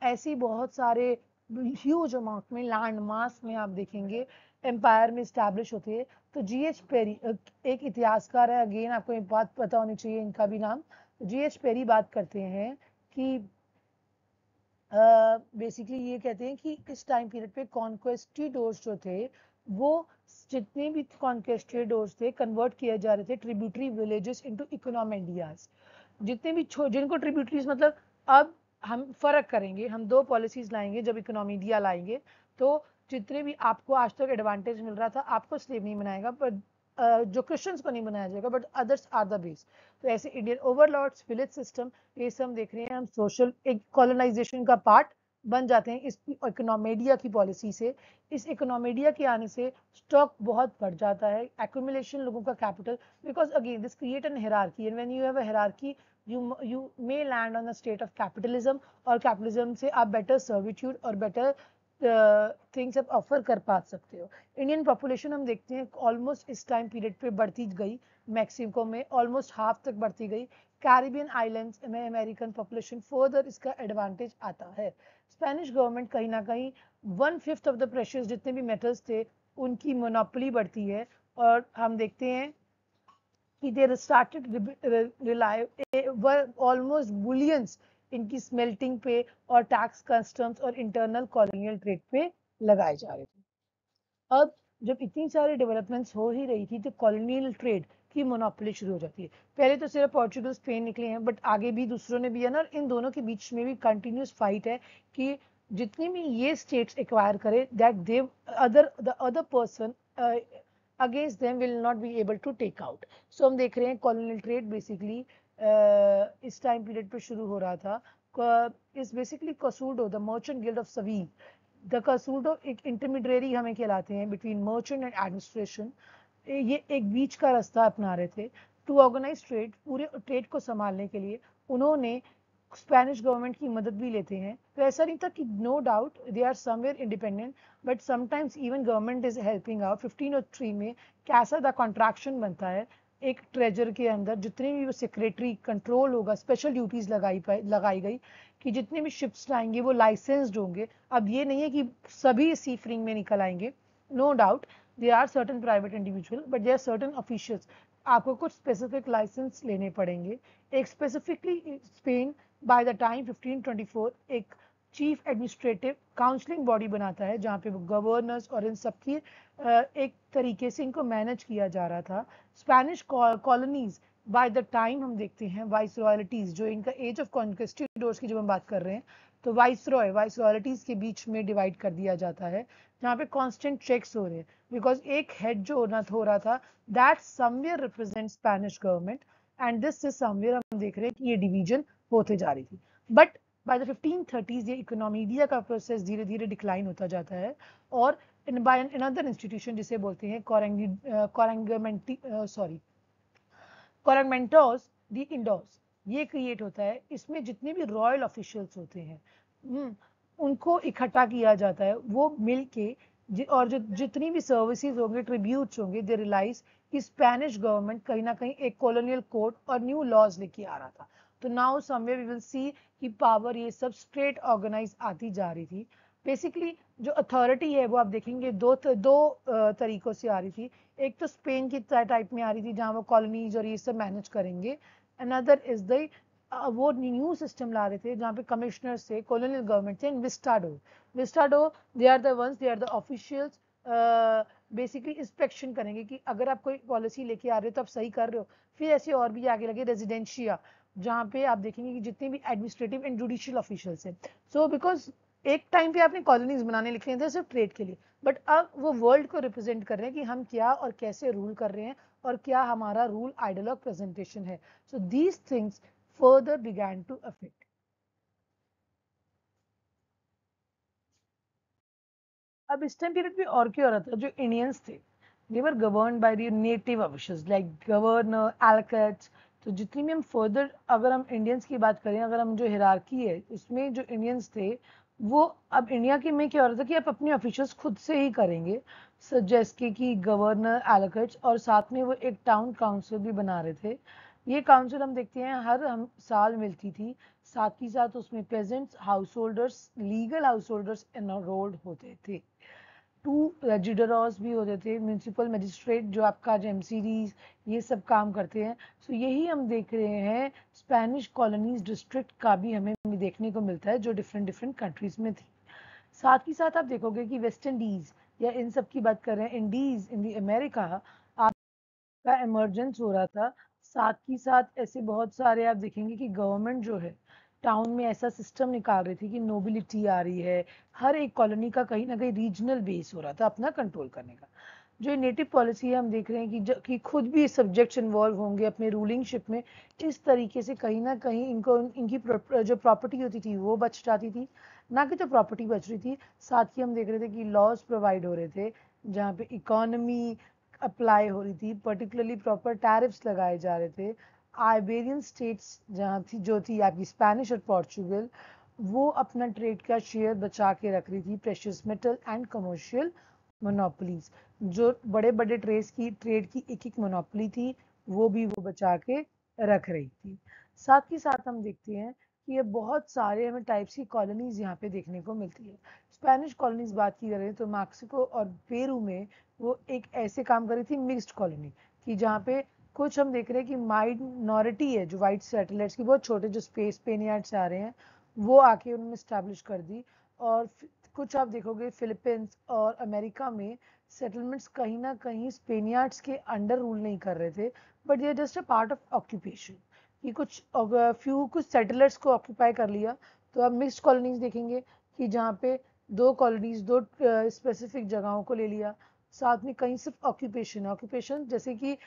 ऐसी बहुत सारे ह्यूज अमाउंट में लैंड मास में आप देखेंगे एम्पायर में स्टैब्लिश होते हैं। तो जी एच पेरी एक इतिहासकार है अगेन आपको एक बात पता होनी चाहिए इनका भी नाम। जी एच पेरी बात करते हैं कि बेसिकली uh, ये कहते हैं कि इस टाइम पीरियड पे कॉन्क्वेस्टिडोर्स जो थे वो जितने भी कॉन्केस्टेडोर्स थे कन्वर्ट किए जा रहे थे ट्रिब्यूटरी विलेजेस इनटू इकोनॉमेंडियाज जितने भी जिनको ट्रिब्यूटरीज मतलब अब हम फ़र्क करेंगे, हम दो पॉलिसीज़ लाएँगे, जब इकोनॉमीडिया लाएँगे तो जितने भी आपको आज तक एडवांटेज मिल रहा था, आपको स्लेव नहीं बनाएगा पर जो क्रिश्चियंस को नहीं बनाया जाएगा but others are the base तो ऐसे इंडियन ओवरलॉर्ड्स विलेज सिस्टम ये सब हम देख रहे हैं, हम सोशल एक कॉलोनाइजेशन का पार्ट बन जाते हैं इस इकोनॉमेडिया की पॉलिसी से। इस इकोनॉमेडिया के आने से स्टॉक बहुत बढ़ जाता है एक्यूमुलेशन लोगों का capital because again this create an hierarchy and when you have a hierarchy you you may land on the state of capitalism और कैपिटलिज्म से आप बेटर सर्विट्यूड और बेटर थिंग्स आप ऑफ़र कर पा सकते हो। इंडियन पॉपुलेशन हम देखते हैं ऑलमोस्ट इस टाइम पीरियड पे बढ़ती गई मैक्सिको में ऑलमोस्ट हाफ़ तक बढ़ती गई। कैरिबियन आइलैंड्स में अमेरिकन पॉपुलेशन फर्दर इसका एडवांटेज आता है। स्पेनिश गवर्नमेंट कहीं ना कहीं one fifth of the pressures जितने भी मेटल्स थे, उनकी मोनोपली बढ़ती है और हम देखते हैं कि there started rely almost bullions इनकी स्मेल्टिंग पे और टैक्स कस्टम्स और इंटरनल कॉलोनियल ट्रेड पे लगाए जा रहे थे। अब जब इतनी सारी डेवलपमेंट्स हो ही रही थी तो कॉलोनियल ट्रेड की मोनोपोली शुरू हो जाती है। पहले तो सिर्फ़ पोर्चुगल स्पेन निकले हैं बट आगे भी दूसरों ने भी है ना, और इन दोनों के बीच में भी कंटिन्यूस फाइट है कि जितनी भी ये स्टेट्स एक्वायर करे that they other the other person against them will not be able to take out so हम देख रहे हैं कॉलोनियल ट्रेड बेसिकली इस टाइम पीरियड पे शुरू हो रहा था। इस basically कसूडो the merchant guild of Seville the कसूडो एक इंटरमीडिएरी हमें कहलाते हैं बिटवीन मर्चेंट एंड एडमिनिस्ट्रेशन ये एक बीच का रास्ता अपना रहे थे। टू ऑर्गेनाइज ट्रेड पूरे ट्रेड को संभालने के लिए उन्होंने स्पेनिश गवर्नमेंट की मदद भी लेते हैं। तो ऐसा नहीं था कि no doubt they are somewhere independent but sometimes even government is helping out fifteen और थ्री में कैसा द कॉन्ट्रैक्शन बनता है? एक ट्रेजर के अंदर जितने भी वो सेक्रेटरी कंट्रोल होगा स्पेशल ड्यूटीज़ लगाई लगाई गई कि जितने भी शिप्स आएँगे वो लाइसेंस्ड होंगे। अब ये नहीं है कि सभी सी फ्रिंग में निकल आएँगे। No doubt they are certain private individual but they are certain officials आपको कुछ स्पेसिफिक लाइसेंस लेने पड़ेंगे। एक specifically Spain by the time 1524 एक चीफ एडमिनिस्ट्रेटिव काउंसलिंग बॉडी बनाता है, जहाँ पे गवर्नर्स और इन सबकी एक तरीके से इनको मैनेज किया जा रहा था। Spanish colonies by the time हम देखते हैं वाइस रॉयल्टीज जो इनका एज ऑफ़ कॉन्क्वेस्टिडोर्स की जब हम बात कर रहे हैं तो वाइस रॉय वाइस रॉयल्टीज के बीच में डिवाइड कर दिया जाता है, जहाँ पे कांस्टेंट चेक्स हो रहे हैं। बिकॉज़ एक हेड जो होना हो रहा था that somewhere represent Spanish government and this is somewhere हम देख रहे हैं कि ये डिवीज़न होते जा रही थी। बट बाय द 1530s ये इकोनॉमीडिया का प्रोसेस धीरे धीरे डिक्लाइन होता जाता है और इन बाय अनदर इंस्टीट्यूशन जिसे बोलते हैं कोरेंगमेंटी सॉरी कोरेंगमेंटोस दी इंडोस ये क्रिएट होता है। इसमें जितने भी रॉयल ऑफिशियल्स होते हैं हम्म, उनको इकट्ठा किया जाता है वो मिल के और जो जितनी भी सर्विसेज़ होंगे ट्रिब्यूट्स होंगे दे रियलाइज़ कि स्पेनिश गवर्नमेंट कहीं ना कहीं एक कॉलोनियल कोड और न्यू लॉज लेके आ रहा था। तो now somewhere we will see कि पावर ये सब स्ट्रेट ऑर्गेनाइज आती जा रही थी। बेसिकली जो अथॉरिटी है, वो आप देखेंगे दो दो तरीकों से आ रही थी। एक तो स्पेन की टाइप में आ रही थी, जहाँ वो कॉलोनीज और ये सब मैनेज करेंगे। अनदर इज़ द वो न्यू सिस्टम ला रहे थे, जहाँ पे कमिश्नर से कॉलोनियल गवर्नमेंट थे विस्टाडो विस्टाडो they are the ones they are the officials basically inspection करेंगे कि अगर आप कोई पॉलिसी लेके आ रहे हो तो आप सही कर रहे हो। फिर ऐसे और भी आगे लगे रेजिडेंशिया जहाँ पे आप देखेंगे कि जितने भी एडमिनिस्ट्रेटिव एंड जुडिशियल ऑफिशियल्स हैं। सो बिकॉज़ एक टाइम पे आपने कॉलोनीज बनाने लिखे थे सिर्फ़ ट्रेड के लिए। बट अब वो वर्ल्ड को रिप्रेजेंट कर रहे हैं कि हम क्या और कैसे रूल कर रहे हैं और क्या हमारा रूल आइडियोलॉग प्रेजेंटेशन है। So these things further began to affect अब इस टाइम पीरियड में और क्या हो रहा था? जो इंडियंस थे, they were governed by the native officials, like governor alcats तो जितनी भी हम फर्दर अगर हम इंडियंस की बात करें, अगर हम जो हिरारकी है उसमें जो इंडियंस थे, वो अब इंडिया के में क्या हो रहा था कि आप अपने ऑफिशियल्स खुद से ही करेंगे जैसे कि गवर्नर एलोकेट्स और साथ में वो एक टाउन काउंसिल भी बना रहे थे। ये काउंसिल हम देखते हैं, हर हम साल मिलती थी। साथ ही साथ उसमें peasants householders legal householders enrolled होते थे। टू रजिडरॉस भी होते थे म्यूनसिपल मजिस्ट्रेट जो आपका जो एम ये सब काम करते हैं। सो so, यही हम देख रहे हैं स्पेनिश कॉलोनीज डिस्ट्रिक्ट का भी हमें देखने को मिलता है जो डिफरेंट डिफरेंट कंट्रीज़ में थी। साथ ही साथ आप देखोगे कि वेस्ट इंडीज या इन सब की बात कर रहे हैं इंडीज इन दी अमेरिका आपका इमरजेंस हो रहा था। साथ ही साथ ऐसे बहुत सारे आप देखेंगे कि गवर्नमेंट जो है टाउन में ऐसा सिस्टम निकाल रही थी कि नोबिलिटी आ रही है, हर एक कॉलोनी का कहीं ना कहीं रीजनल बेस हो रहा था अपना कंट्रोल करने का। जो नेटिव पॉलिसी है, हम देख रहे हैं कि कि खुद भी सब्जेक्ट्स इन्वॉल्व होंगे अपने रूलिंग शिप में इस तरीके से कहीं ना कहीं इनको, इनकी जो प्रॉपर्टी होती थी, वो बच जाती थी। ना कि जो प्रॉपर्टी बच रही थी, साथ ही हम देख रहे थे कि लॉज प्रोवाइड हो रहे थे, जहाँ पे इकोनॉमी अप्लाई हो रही थी पर्टिकुलरली प्रॉपर टैरिफ्स लगाए जा रहे थे आइबेरियन स्टेट्स जहाँ थी, जो थी आपकी स्पेनिश और पोर्चुगल, वो अपना ट्रेड का शेयर बचा के रख रही थी precious metal and commercial monopolies जो बड़े बड़े ट्रेस की ट्रेड की एक एक मोनोपली थी, वो भी वो बचा के रख रही थी। साथ ही साथ हम देखते हैं कि ये बहुत सारे हमें टाइप्स की कॉलोनीज यहाँ पे देखने को मिलती है। स्पेनिश कॉलोनीज बात की करें तो मैक्सिको और पेरू में वो एक ऐसे काम कर रही थी मिक्स्ड कॉलोनी कि जहाँ पे कुछ हम देख रहे हैं कि माइनॉरिटी है, जो वाइट सेटेलाइट्स की बहुत छोटे जो स्पेस पेनियार्ड से आ रहे हैं, वो आके उन्होंने स्टैब्लिश कर दी। और कुछ आप देखोगे फिलीपींस और अमेरिका में सेटलमेंट्स कहीं ना कहीं स्पेनियार्ड्स के अंडर रूल नहीं कर रहे थे बट ये just a part of occupation कि कुछ फ्यू कुछ सेटलर्स को ऑक्यूपाई कर लिया तो आप मिक्सड कॉलोनीज देखेंगे कि जहाँ पे दो कॉलोनीज दो स्पेसिफिक जगहों को ले लिया, साथ में कहीं सिर्फ़ ऑक्यूपेशन ऑक्यूपेशन जैसे कि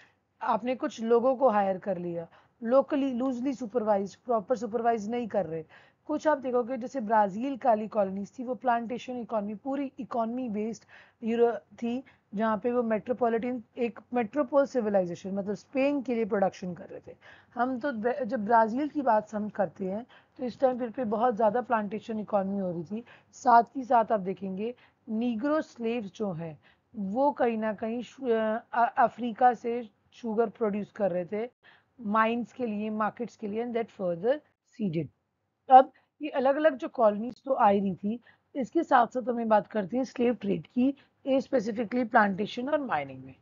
आपने कुछ लोगों को हायर कर लिया। Locally loosely supervise proper supervise नहीं कर रहे। कुछ आप देखोगे, जैसे ब्राज़ील काली कॉलोनीज थी, वो प्लांटेशन इकोनॉमी पूरी इकोनॉमी बेस्ड यूरो थी, जहाँ पे वो मेट्रोपॉलिटन एक मेट्रोपोल सिविलाइजेशन मतलब स्पेन के लिए प्रोडक्शन कर रहे थे। हम तो जब ब्राज़ील की बात हम करते हैं तो इस टाइम फिर पे बहुत ज़्यादा प्लांटेशन इकोनॉमी हो रही थी। साथ ही साथ आप देखेंगे नीग्रो स्लेव्स जो हैं, वो कहीं ना कहीं अफ्रीका से शुगर प्रोड्यूस कर रहे थे माइंस के लिए मार्केट्स के लिए एंड दैट फर्दर सीडेड अब ये अलग अलग जो कॉलोनीज तो आ रही थी, इसके साथ साथ हमें बात करते हैं स्लेव ट्रेड की स्पेसिफिकली प्लांटेशन और माइनिंग में।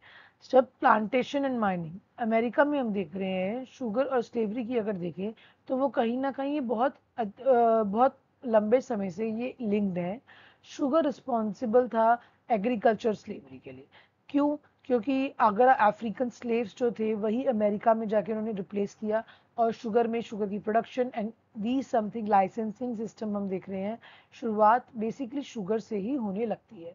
जब प्लांटेशन एंड माइनिंग अमेरिका में हम देख रहे हैं शुगर और स्लेवरी की अगर देखें तो वो कहीं ना कहीं बहुत बहुत लंबे समय से ये लिंक्ड है। शुगर रिस्पॉन्सिबल था एग्रीकल्चर स्लेवरी के लिए। क्यों? क्योंकि अगर अफ्रीकन स्लेव्स जो थे, वही अमेरिका में जाके उन्होंने रिप्लेस किया और शुगर में शुगर की production and the something licensing system हम देख रहे हैं, शुरुआत बेसिकली शुगर से ही होने लगती है।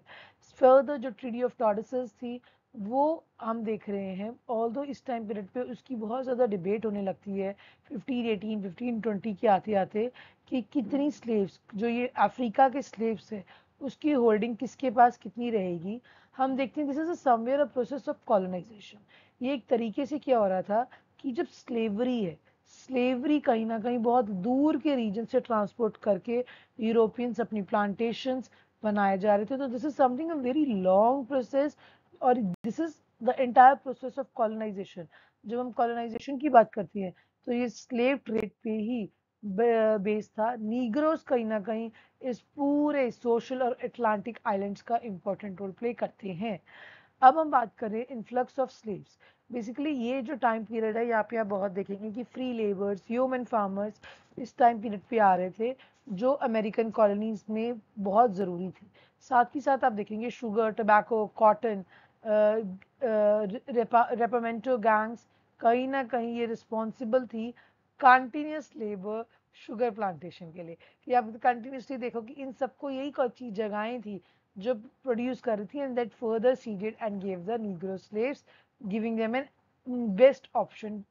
फर्दर जो ट्रीडी ऑफ़ टॉडसेस थी, वो हम देख रहे हैं। ऑल दो इस टाइम पीरियड पे उसकी बहुत ज़्यादा डिबेट होने लगती है 15 18 15 20 के आते आते कि कितनी स्लेव्स जो ये अफ्रीका के स्लेव्स है, उसकी होल्डिंग किसके पास कितनी रहेगी? हम देखते हैं this is somewhere a process of colonisation ये एक तरीके से क्या हो रहा था कि जब स्लेवरी है स्लेवरी कहीं ना कहीं बहुत दूर के रीजन से ट्रांसपोर्ट करके यूरोपियंस अपनी प्लांटेशंस बनाए जा रहे थे। तो this is something a very long process और this is the entire process of colonisation जब हम कॉलोनाइजेशन की बात करते हैं तो ये स्लेव ट्रेड पे ही बेस था। नीग्रोस कहीं ना कहीं इस पूरे सोशल और एटलांटिक आइलैंड्स का इंपॉर्टेंट रोल प्ले करते हैं। अब हम बात करें इन्फ्लक्स ऑफ़ स्लेव्स बेसिकली ये जो टाइम पीरियड है यहाँ पे आप बहुत देखेंगे कि फ्री लेबर्स ह्यूमन फार्मर्स इस टाइम पीरियड पे आ रहे थे, जो अमेरिकन कॉलोनीज में बहुत ज़रूरी थी। साथ ही साथ आप देखेंगे शुगर टबैको कॉटन रेपामेंटो गैंग्स कहीं ना कहीं ये रिस्पॉन्सिबल थी कंटिन्यूस लेबर शुगर प्लांटेशन के लिए। कि आप कंटिन्यूसली देखो कि इन सबको यही चीज़ जगहें थी जो प्रोड्यूस कर रही थी and that further seeded and give the negro slaves giving them an best option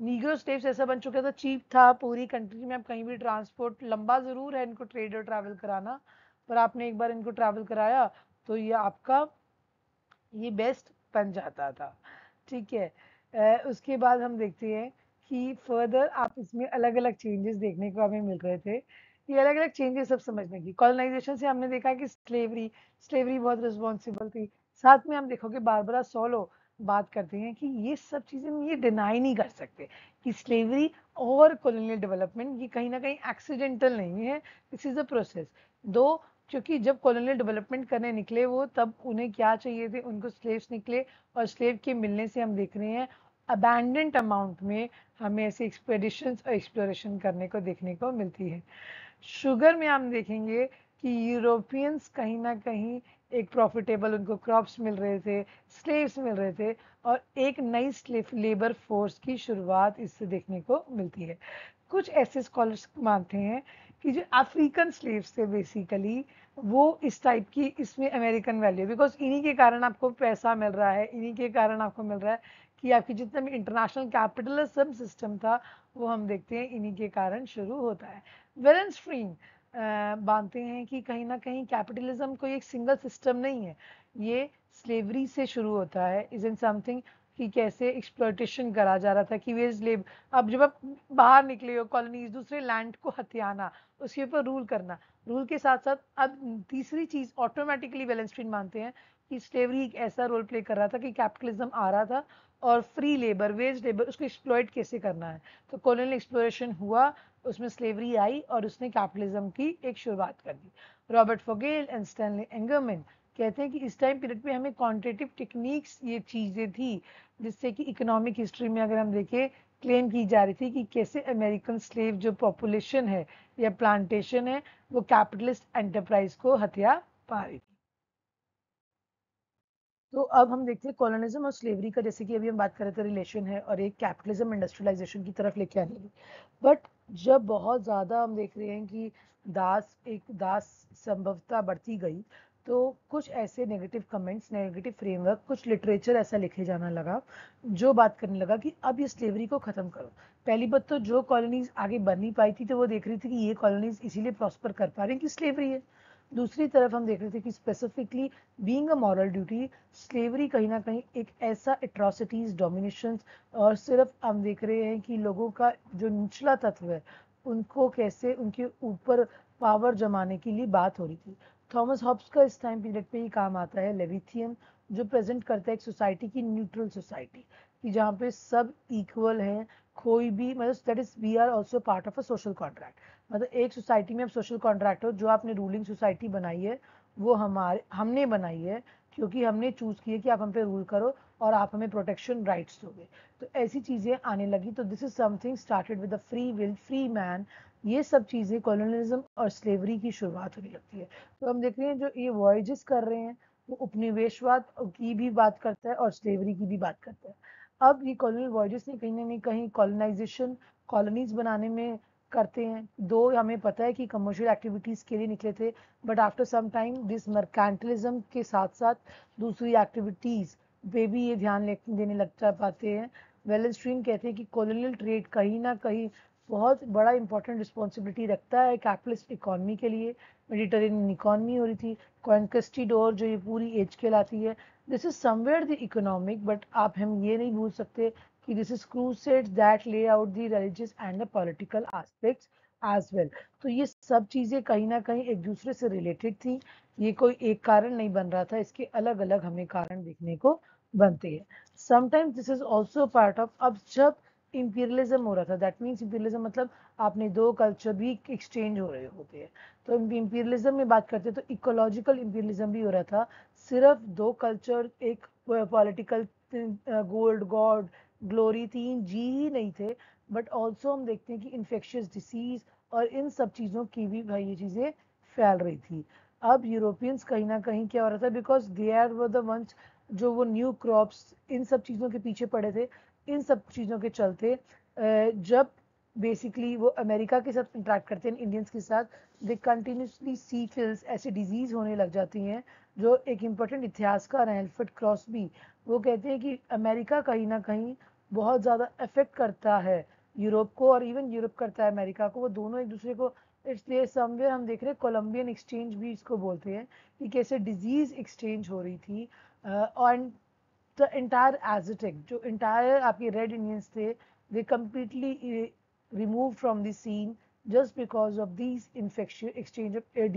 negro slaves ऐसा बन चुका था चीप था, पूरी कंट्री में आप कहीं भी ट्रांसपोर्ट लंबा ज़रूर है इनको ट्रेड और ट्रैवल कराना, पर आपने एक बार इनको ट्रैवल कराया तो ये आपका, ये बेस्ट बन जाता था। ठीक है उसके बाद हम देखते हैं कि फर्दर आप इसमें अलग अलग चेंजेस देखने को हमें मिल रहे थे। ये अलग अलग चेंजेस सब समझने की। कॉलोनाइजेशन से हमने देखा कि स्लेवरी स्लेवरी बहुत रिस्पॉन्सिबल थी। साथ में हम देखोगे बारबरा सोलो बात करते हैं कि ये सब चीज़ें ये डिनाई नहीं कर सकते कि स्लेवरी और कॉलोनियल डेवलपमेंट ये कहीं ना कहीं एक्सीडेंटल नहीं है। दिस इज़ अ प्रोसेस दो, क्योंकि जब कॉलोनियल डेवलपमेंट करने निकले वो, तब उन्हें क्या चाहिए थे? उनको स्लेव्स निकले और स्लेव के मिलने से हम देख रहे हैं अबैंडेंट अमाउंट में हमें ऐसी एक्सपेडिशन और एक्सप्लोरेशन करने को, देखने को मिलती है। शुगर में हम देखेंगे कि यूरोपियंस कहीं ना कहीं एक प्रॉफिटेबल उनको क्रॉप्स मिल रहे थे स्लेव्स मिल रहे थे और एक नई स्लेव लेबर फोर्स की शुरुआत इससे देखने को मिलती है। कुछ ऐसे स्कॉलर्स मानते हैं कि जो अफ्रीकन स्लेव्स थे बेसिकली वो इस टाइप की इसमें अमेरिकन वैल्यू बिकॉज़ इन्हीं के कारण आपको पैसा मिल रहा है, इन्हीं के कारण आपको मिल रहा है। कि आपकी जितना भी इंटरनेशनल कैपिटलिज्म सिस्टम था, वो हम देखते हैं इन्हीं के कारण शुरू होता है। वेलन स्ट्रीम मानते हैं कि कहीं ना कहीं कैपिटलिज्म कोई एक सिंगल सिस्टम नहीं है। ये स्लेवरी से शुरू होता है इज़ इन समथिंग कि कैसे एक्सप्लोटेशन करा जा रहा था कि वे स्लेव अब जब आप बाहर निकले हो कॉलोनीज दूसरे लैंड को हथियाना, उसके ऊपर रूल करना रूल के साथ साथ अब तीसरी चीज़ ऑटोमेटिकली वेलेंस्ट्रीन मानते हैं कि स्लेवरी एक ऐसा रोल प्ले कर रहा था कि कैपिटलिज्म आ रहा था और फ्री लेबर वेज लेबर उसको एक्सप्लॉयट कैसे करना है? तो कॉलोनियल एक्सप्लोरेशन हुआ, उसमें स्लेवरी आई और उसने कैपिटलिज्म की एक शुरुआत कर दी। Robert Fogel and Stanley Engerman कहते हैं कि इस टाइम पीरियड पे हमें क्वांटिटिव टेक्निक्स ये चीज़ें थी, जिससे कि इकोनॉमिक हिस्ट्री में अगर हम देखें क्लेम की जा रही थी कि कैसे अमेरिकन स्लेव जो पॉपुलेशन है या प्लांटेशन है, वो कैपिटलिस्ट एंटरप्राइज को हथिया पा रही थी। तो अब हम देखते हैं कॉलोनिज्म और स्लेवरी का, जैसे कि अभी हम बात कर रहे थे रिलेशन है और एक कैपिटलिज्म इंडस्ट्रियलाइजेशन की तरफ़ लेके आने की। बट जब बहुत ज़्यादा हम देख रहे हैं कि दास, एक दास संभवता बढ़ती गई तो कुछ ऐसे नेगेटिव कमेंट्स नेगेटिव फ्रेमवर्क कुछ लिटरेचर ऐसा लिखे जाना लगा, जो बात करने लगा कि अब ये स्लेवरी को ख़त्म करो। पहली बात तो जो कॉलोनीज आगे बन नहीं पाई थी तो वो देख रही थी कि ये कॉलोनीज इसीलिए प्रॉस्पर कर पा रही कि स्लेवरी है। दूसरी तरफ़ हम देख रहे थे कि specifically being a moral duty slavery कहीं ना कहीं एक ऐसा एट्रोसिटीज डोमिनेशन और सिर्फ़ हम देख रहे हैं कि लोगों का जो निचला तत्व है, उनको कैसे उनके ऊपर पावर जमाने के लिए बात हो रही थी। थॉमस हॉब्स का इस टाइम पीरियड पे ही काम आता है लेविथियम जो प्रेजेंट करता है एक सोसाइटी की न्यूट्रल सोसाइटी कि जहाँ पे सब इक्वल हैं, कोई भी मतलब that is we are also part of a social contract मतलब एक सोसाइटी में आप सोशल कॉन्ट्रैक्ट हो, जो आपने रूलिंग सोसाइटी बनाई है, वो हमारे, हमने बनाई है, क्योंकि हमने चूज़ किया कि आप हम पे रूल करो और आप हमें प्रोटेक्शन राइट्स दोगे। तो ऐसी चीज़ें आने लगी। तो this is something started with a free will free man ये सब चीज़ें कॉलोनलिज्म और स्लेवरी की शुरुआत होने लगती है। तो हम देख रहे हैं जो ये वॉयजेस कर रहे हैं, वो उपनिवेशवाद की भी बात करता है और स्लेवरी की भी बात करता है। अब ये कॉलोनल वॉयजेस ने कहीं ना कहीं कॉलोनाइजेशन कॉलोनीज बनाने में करते हैं। दो, हमें पता है कि कमर्शियल एक्टिविटीज़ के लिए निकले थे but after some time this mercantilism के साथ साथ दूसरी एक्टिविटीज़ पे भी ये ध्यान देने लग पाते हैं। वेल स्ट्रीम कहते हैं कि कॉलोनियल ट्रेड कहीं ना कहीं बहुत बड़ा इंपॉर्टेंट रिस्पॉन्सिबिलिटी रखता है कैपिटलिस्ट इकोनॉमी के लिए। मेडिटेरेनियन इकोनॉमी हो रही थी कॉन्कस्टी डोर जो ये पूरी एज के लाती है। This is somewhere the economic but आप हम ये नहीं भूल सकते कि this is crusade that lay out the religious and the political aspects as well तो ये सब चीज़ें कहीं ना कहीं एक दूसरे से रिलेटेड थी। ये कोई एक कारण नहीं बन रहा था। इसके अलग अलग हमें कारण देखने को बनते हैं। Sometimes this is also part of अब जब इंपीरियलिज्म हो रहा था दैट मीन्स इंपीरियलिज्म मतलब आपने दो कल्चर भी एक्सचेंज हो रहे होते हैं। तो इंपीरियलिज्म में बात करते हैं तो इकोलॉजिकल इम्पीरियलिज्म भी हो रहा था। सिर्फ़ दो कल्चर एक पॉलिटिकल गोल्ड गॉड ग्लोरी तीन जी ही नहीं थे बट ऑल्सो हम देखते हैं कि इन्फेक्शियस डिसीज और इन सब चीज़ों की भी भाई ये चीज़ें फैल रही थी। अब यूरोपियंस कहीं ना कहीं क्या हो रहा था because they are were the ones जो वो न्यू क्रॉप्स इन सब चीज़ों के पीछे पड़े थे, इन सब चीज़ों के चलते जब बेसिकली वो अमेरिका के साथ इंट्रैक्ट करते हैं इंडियंस के साथ दे कंटिन्यूसली सी फिल्स, ऐसे डिज़ीज़ होने लग जाती हैं, जो एक इम्पोर्टेंट इतिहासकार हैं एल्फर्ड क्रॉसबी वो कहते हैं कि अमेरिका कहीं ना कहीं बहुत ज़्यादा अफेक्ट करता है यूरोप को और इवन यूरोप करता है अमेरिका को। वो दोनों एक दूसरे को इसलिए समवेयर हम देख रहे हैं कोलंबियन एक्सचेंज भी इसको बोलते हैं कि कैसे डिज़ीज़ एक्सचेंज हो रही थी ऑन द इंटायर एजिटिक जो इंटायर आपके रेड इंडियंस थे they completely remove from the scene just because of these infection exchange of uh,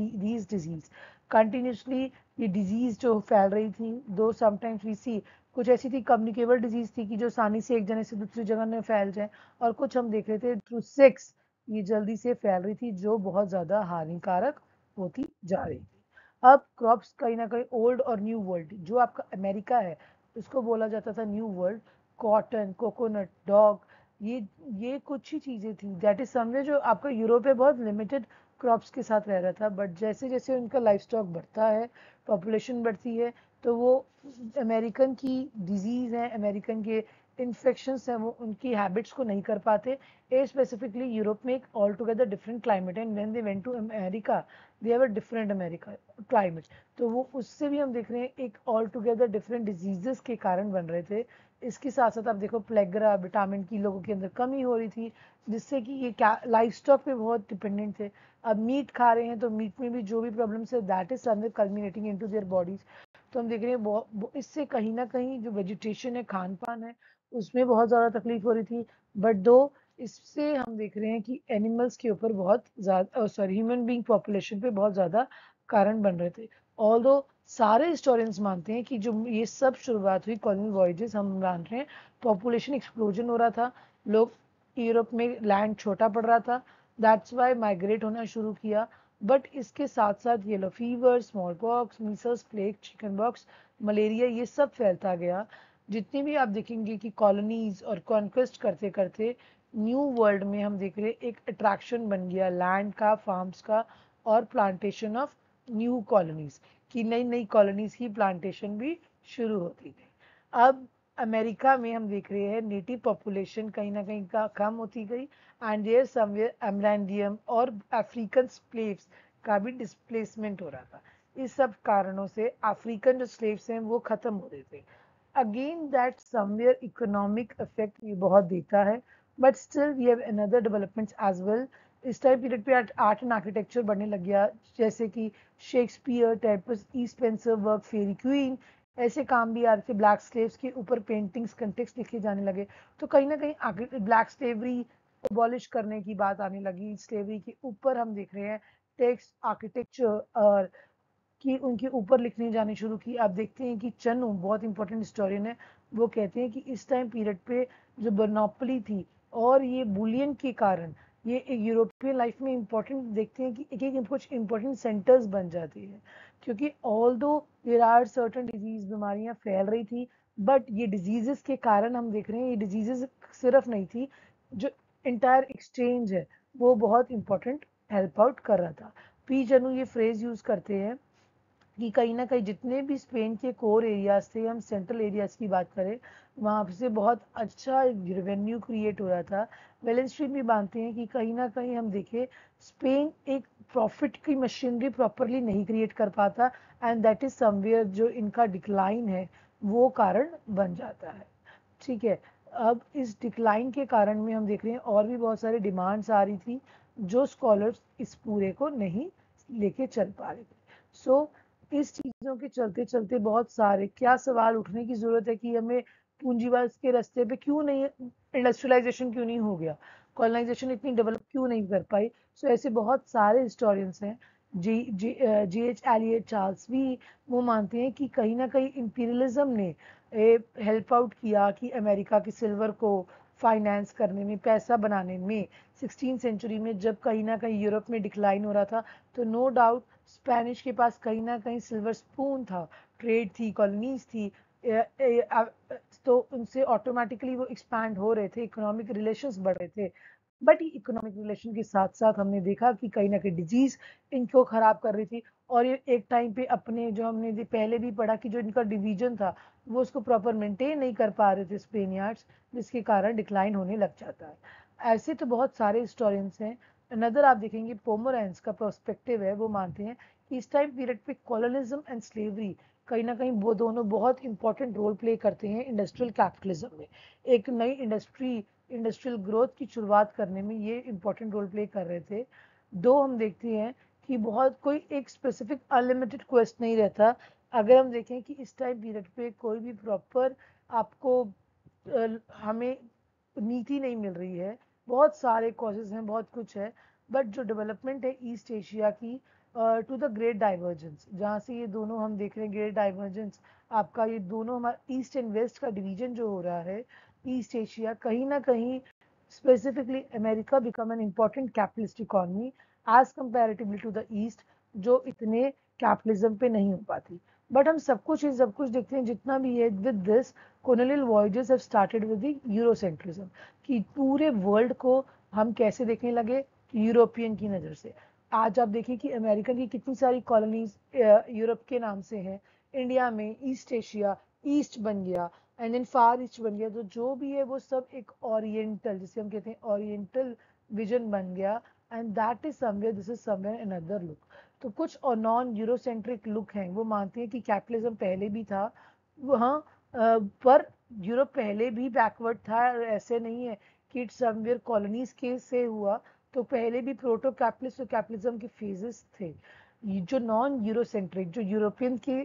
disease continuously ये disease जो फैल रही थी दो sometimes we see कुछ ऐसी थी कम्युनिकेबल डिज़ीज़ थी कि जो आसानी से एक जगह से दूसरी जगह में फैल जाए। और कुछ हम देख रहे थे थ्रू सेक्स ये जल्दी से फैल रही थी, जो बहुत ज़्यादा हानिकारक होती जा रही थी। अब क्रॉप्स कहीं ना कहीं ओल्ड और न्यू वर्ल्ड जो आपका अमेरिका है, उसको बोला जाता था new world cotton coconut dog ये ये कुछ ही चीज़ें थी। दैट इज़ समवे जो आपका यूरोप में बहुत लिमिटेड क्रॉप्स के साथ रह रहा था बट जैसे जैसे उनका लाइफ स्टॉक बढ़ता है पॉपुलेशन बढ़ती है तो वो अमेरिकन की डिज़ीज़ है अमेरिकन के इन्फेक्शंस हैं, वो उनकी हैबिट्स को नहीं कर पाते। ए स्पेसिफिकली यूरोप में एक altogether different climate and when they went to America they have a different America climate तो वो उससे भी हम देख रहे हैं, एक ऑल टुगेदर डिफरेंट डिजीजेस के कारण बन रहे थे। इसके साथ साथ आप देखो प्लेग्रा विटामिन की लोगों के अंदर कमी हो रही थी, जिससे कि ये क्या लाइफ स्टॉक पर बहुत डिपेंडेंट थे। अब मीट खा रहे हैं तो मीट में भी जो भी प्रॉब्लम्स है that is somewhere culminating into their bodies तो हम देख रहे हैं इससे कहीं ना कहीं जो वेजिटेशन है खान पान है, उसमें बहुत ज़्यादा तकलीफ़ हो रही थी। बट दो, इससे हम देख रहे हैं कि एनिमल्स के ऊपर बहुत ज़्यादा सॉरी ह्यूमन बींग पॉपुलेशन पे बहुत ज़्यादा कारण बन रहे थे। ऑल दो सारे हिस्टोरियंस मानते हैं कि जो ये सब शुरुआत हुई कॉलोनी वॉयजेस हम मान रहे हैं पॉपुलेशन एक्सप्लोजन हो रहा था, लोग यूरोप में लैंड छोटा पड़ रहा था दैट्स वाई माइग्रेट होना शुरू किया। बट इसके साथ साथ yellow fever smallpox measles plague chicken pox malaria ये सब फैलता गया। जितनी भी आप देखेंगे कि कॉलोनीज और कॉन्क्वेस्ट करते करते न्यू वर्ल्ड में हम देख रहे एक अट्रैक्शन बन गया लैंड का फार्म्स का और प्लांटेशन ऑफ़ न्यू कॉलोनीज की नई नई कॉलोनीज की प्लांटेशन भी शुरू होती थी अब अमेरिका में हम देख रहे हैं नेटिव पॉपुलेशन कहीं ना कहीं का कम होती गई। एंड देयर समवेयर एमलैंडियम और अफ्रीकन स्लेव्स का भी डिस्प्लेसमेंट हो रहा था। इस सब कारणों से अफ्रीकन जो स्लेव्स हैं, वो खत्म हो रहे थे। Again that somewhere economic effect ये बहुत देता है। But still we have another developments as well इस टाइम पीरियड पे आर्ट एंड आर्किटेक्चर बढ़ने लग गया। जैसे कि Shakespeare types E Spenser work fairy queen ऐसे काम भी आ रहे थे ब्लैक स्लेव्स के ऊपर पेंटिंग्स कंटेक्स लिखे जाने लगे। तो कहीं ना कहीं ब्लैक स्लेवरी अबॉलिश करने की बात आने लगी। स्लेवरी के ऊपर हम देख रहे हैं टेक्स्ट आर्किटेक्चर और कि उनके ऊपर लिखने जाने शुरू की। आप देखते हैं कि चन्नू बहुत इंपॉर्टेंट हिस्टोरियन है। वो कहते हैं कि इस टाइम पीरियड पे जो बर्नोपली थी और ये बुलियन के कारण ये एक यूरोपियन लाइफ में इंपॉर्टेंट देखते हैं कि एक एक कुछ इंपॉर्टेंट सेंटर्स बन जाती है। क्योंकि ऑल दो देर आर सर्टन डिज़ीज़ बीमारियाँ फैल रही थी बट ये डिजीजेस के कारण हम देख रहे हैं, ये डिजीजेस सिर्फ़ नहीं थी, जो इंटायर एक्सचेंज है, वो बहुत इंपॉर्टेंट हेल्प आउट कर रहा था। पी जनू ये फ्रेज यूज़ करते हैं कि कहीं ना कहीं जितने भी स्पेन के कोर एरियाज़ थे, हम सेंट्रल एरियाज़ की बात करें, वहाँ से बहुत अच्छा रेवेन्यू क्रिएट हो रहा था। बैलेंस शीट भी मानते हैं कि कहीं ना कहीं हम देखें स्पेन एक प्रॉफिट की मशीनरी प्रॉपरली नहीं क्रिएट कर पाता एंड दैट इज़ समवेयर जो इनका डिक्लाइन है, वो कारण बन जाता है। ठीक है? अब इस डिक्लाइन के कारण में हम देख रहे हैं और भी बहुत सारे डिमांड्स आ रही थी जो स्कॉलर्स इस पूरे को नहीं लेके चल पा रहे थे। सो so, इस चीज़ों के चलते चलते बहुत सारे क्या सवाल उठने की ज़रूरत है कि हमें पूंजीवाद के रास्ते पे क्यों नहीं इंडस्ट्रियलाइजेशन क्यों नहीं हो गया? कॉलोनाइजेशन इतनी डेवलप क्यों नहीं कर पाई? सो so, ऐसे बहुत सारे हिस्टोरियंस हैं G G G H Eliot Charles भी वो मानते हैं कि कहीं ना कहीं इंपीरियलिज्म ने हेल्प आउट किया कि अमेरिका की सिल्वर को फाइनेंस करने में, पैसा बनाने में। सिक्सटीन सेंचुरी में जब कहीं ना कहीं यूरोप में डिक्लाइन हो रहा था तो नो डाउट स्पेनिश के पास कहीं ना कहीं सिल्वर स्पून था। ट्रेड थी कॉलोनीज थी। तो उनसे ऑटोमेटिकली वो एक्सपैंड हो रहे थे इकोनॉमिक रिलेशंस बढ़ रहे थे। बट इकोनॉमिक रिलेशन के साथ साथ हमने देखा कि कहीं ना कहीं डिज़ीज़ इनको खराब कर रही थी और ये एक टाइम पे अपने जो हमने पहले भी पढ़ा कि जो इनका डिवीज़न था, वो उसको प्रॉपर मेंटेन नहीं कर पा रहे थे स्पेनियार्ड्स जिसके कारण डिक्लाइन होने लग जाता है। ऐसे तो बहुत सारे हिस्टोरियंस हैं। अनदर आप देखेंगे पोमोरेंस का पर्सपेक्टिव है, वो मानते हैं कि इस टाइम पीरियड पे कॉलोनिज्म एंड स्लेवरी कहीं ना कहीं वो दोनों बहुत इंपॉर्टेंट रोल प्ले करते हैं इंडस्ट्रियल कैपिटलिज्म में। एक नई इंडस्ट्री इंडस्ट्रियल ग्रोथ की शुरुआत करने में ये इंपॉर्टेंट रोल प्ले कर रहे थे। दो हम देखते हैं कि बहुत, कोई एक स्पेसिफिक अनलिमिटेड क्वेस्ट नहीं रहता। अगर हम देखें कि इस टाइम पीरियड पे कोई भी प्रॉपर आपको हमें नीति नहीं मिल रही है। बहुत सारे कॉजेज हैं, बहुत कुछ है बट जो डेवलपमेंट है ईस्ट एशिया की टू द ग्रेट डाइवर्जेंस जहाँ से ये दोनों हम देख रहे हैं ग्रेट डाइवर्जेंस आपका ये दोनों हमारा ईस्ट एंड वेस्ट का डिवीज़न जो हो रहा है ईस्ट एशिया कहीं ना कहीं specifically America become an important capitalist economy as comparatively to the east जो इतने कैपिटलिज्म पे नहीं हो पाती। बट हम सब कुछ सब कुछ देखते हैं, जितना भी है with this colonial voyages have started with the Eurocentrism कि पूरे वर्ल्ड को हम कैसे देखने लगे? यूरोपियन की नज़र से। आज आप देखिए कि अमेरिकन की कितनी सारी कॉलोनीज यूरोप के नाम से हैं। इंडिया में ईस्ट एशिया ईस्ट बन गया। एंड देन फार ईस्ट बन गया तो जो भी है वो सब एक ओरिएंटल जिसे हम कहते हैं ओरिएंटल विजन बन गया। And that is somewhere this is somewhere another look तो कुछ और नॉन यूरोसेंट्रिक लुक हैं, वो मानते हैं कि कैपिटलिज्म पहले भी था। वहाँ पर यूरोप पहले भी बैकवर्ड था ऐसे नहीं है कि इट समवेयर कॉलोनीज के से हुआ। तो पहले भी प्रोटो कैपिटलिस्ट और कैपिटलिज्म के फेजेस थे। जो नॉन यूरोसेंट्रिक जो यूरोपियन के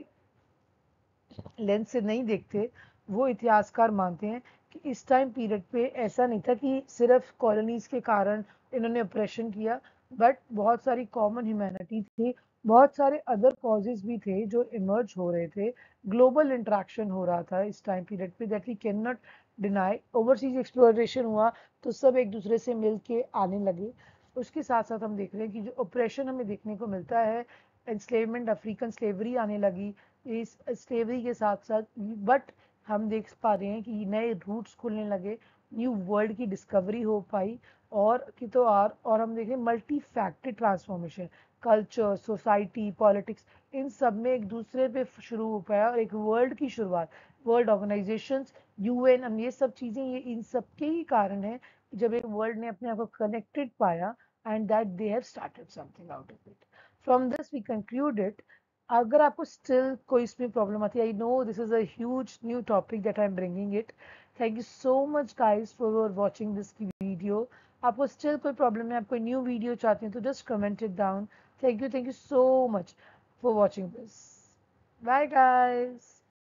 लेंस से नहीं देखते वो इतिहासकार मानते हैं कि इस टाइम पीरियड पे ऐसा नहीं था कि सिर्फ़ कॉलोनीज के कारण इन्होंने ऑपरेशन किया बट बहुत सारी कॉमन ह्यूमैनिटी थी, बहुत सारे अदर कॉजेज भी थे जो इमर्ज हो रहे थे ग्लोबल इंट्रैक्शन हो रहा था इस टाइम पीरियड पे that we can not deny overseas exploration हुआ तो सब एक दूसरे से मिल के आने लगे। उसके साथ साथ हम देख रहे हैं कि जो ऑपरेशन हमें देखने को मिलता है एंस्लेवमेंट अफ्रीकन स्लेवरी आने लगी, इस स्लेवरी के साथ साथ बट हम देख पा रहे हैं कि नए रूट्स खुलने लगे न्यू वर्ल्ड की डिस्कवरी हो पाई और कि तो और और हम देखें multi faceted transformation culture society politics इन सब में एक दूसरे पे शुरू हो पाया और एक वर्ल्ड की शुरुआत वर्ल्ड ऑर्गेनाइजेशन यूएन हम ये सब चीज़ें, ये इन सब के ही कारण है जब एक वर्ल्ड ने अपने आप को कनेक्टेड पाया and that they have started something out of it from this we conclude it अगर आपको स्टिल कोई इसमें प्रॉब्लम आती है I know this is a new topic that I am bringing it thank you so much guys for watching this की video आपको still कोई problem है, आप कोई न्यू वीडियो चाहते हैं तो just comment it down thank you thank you so much for watching this bye guys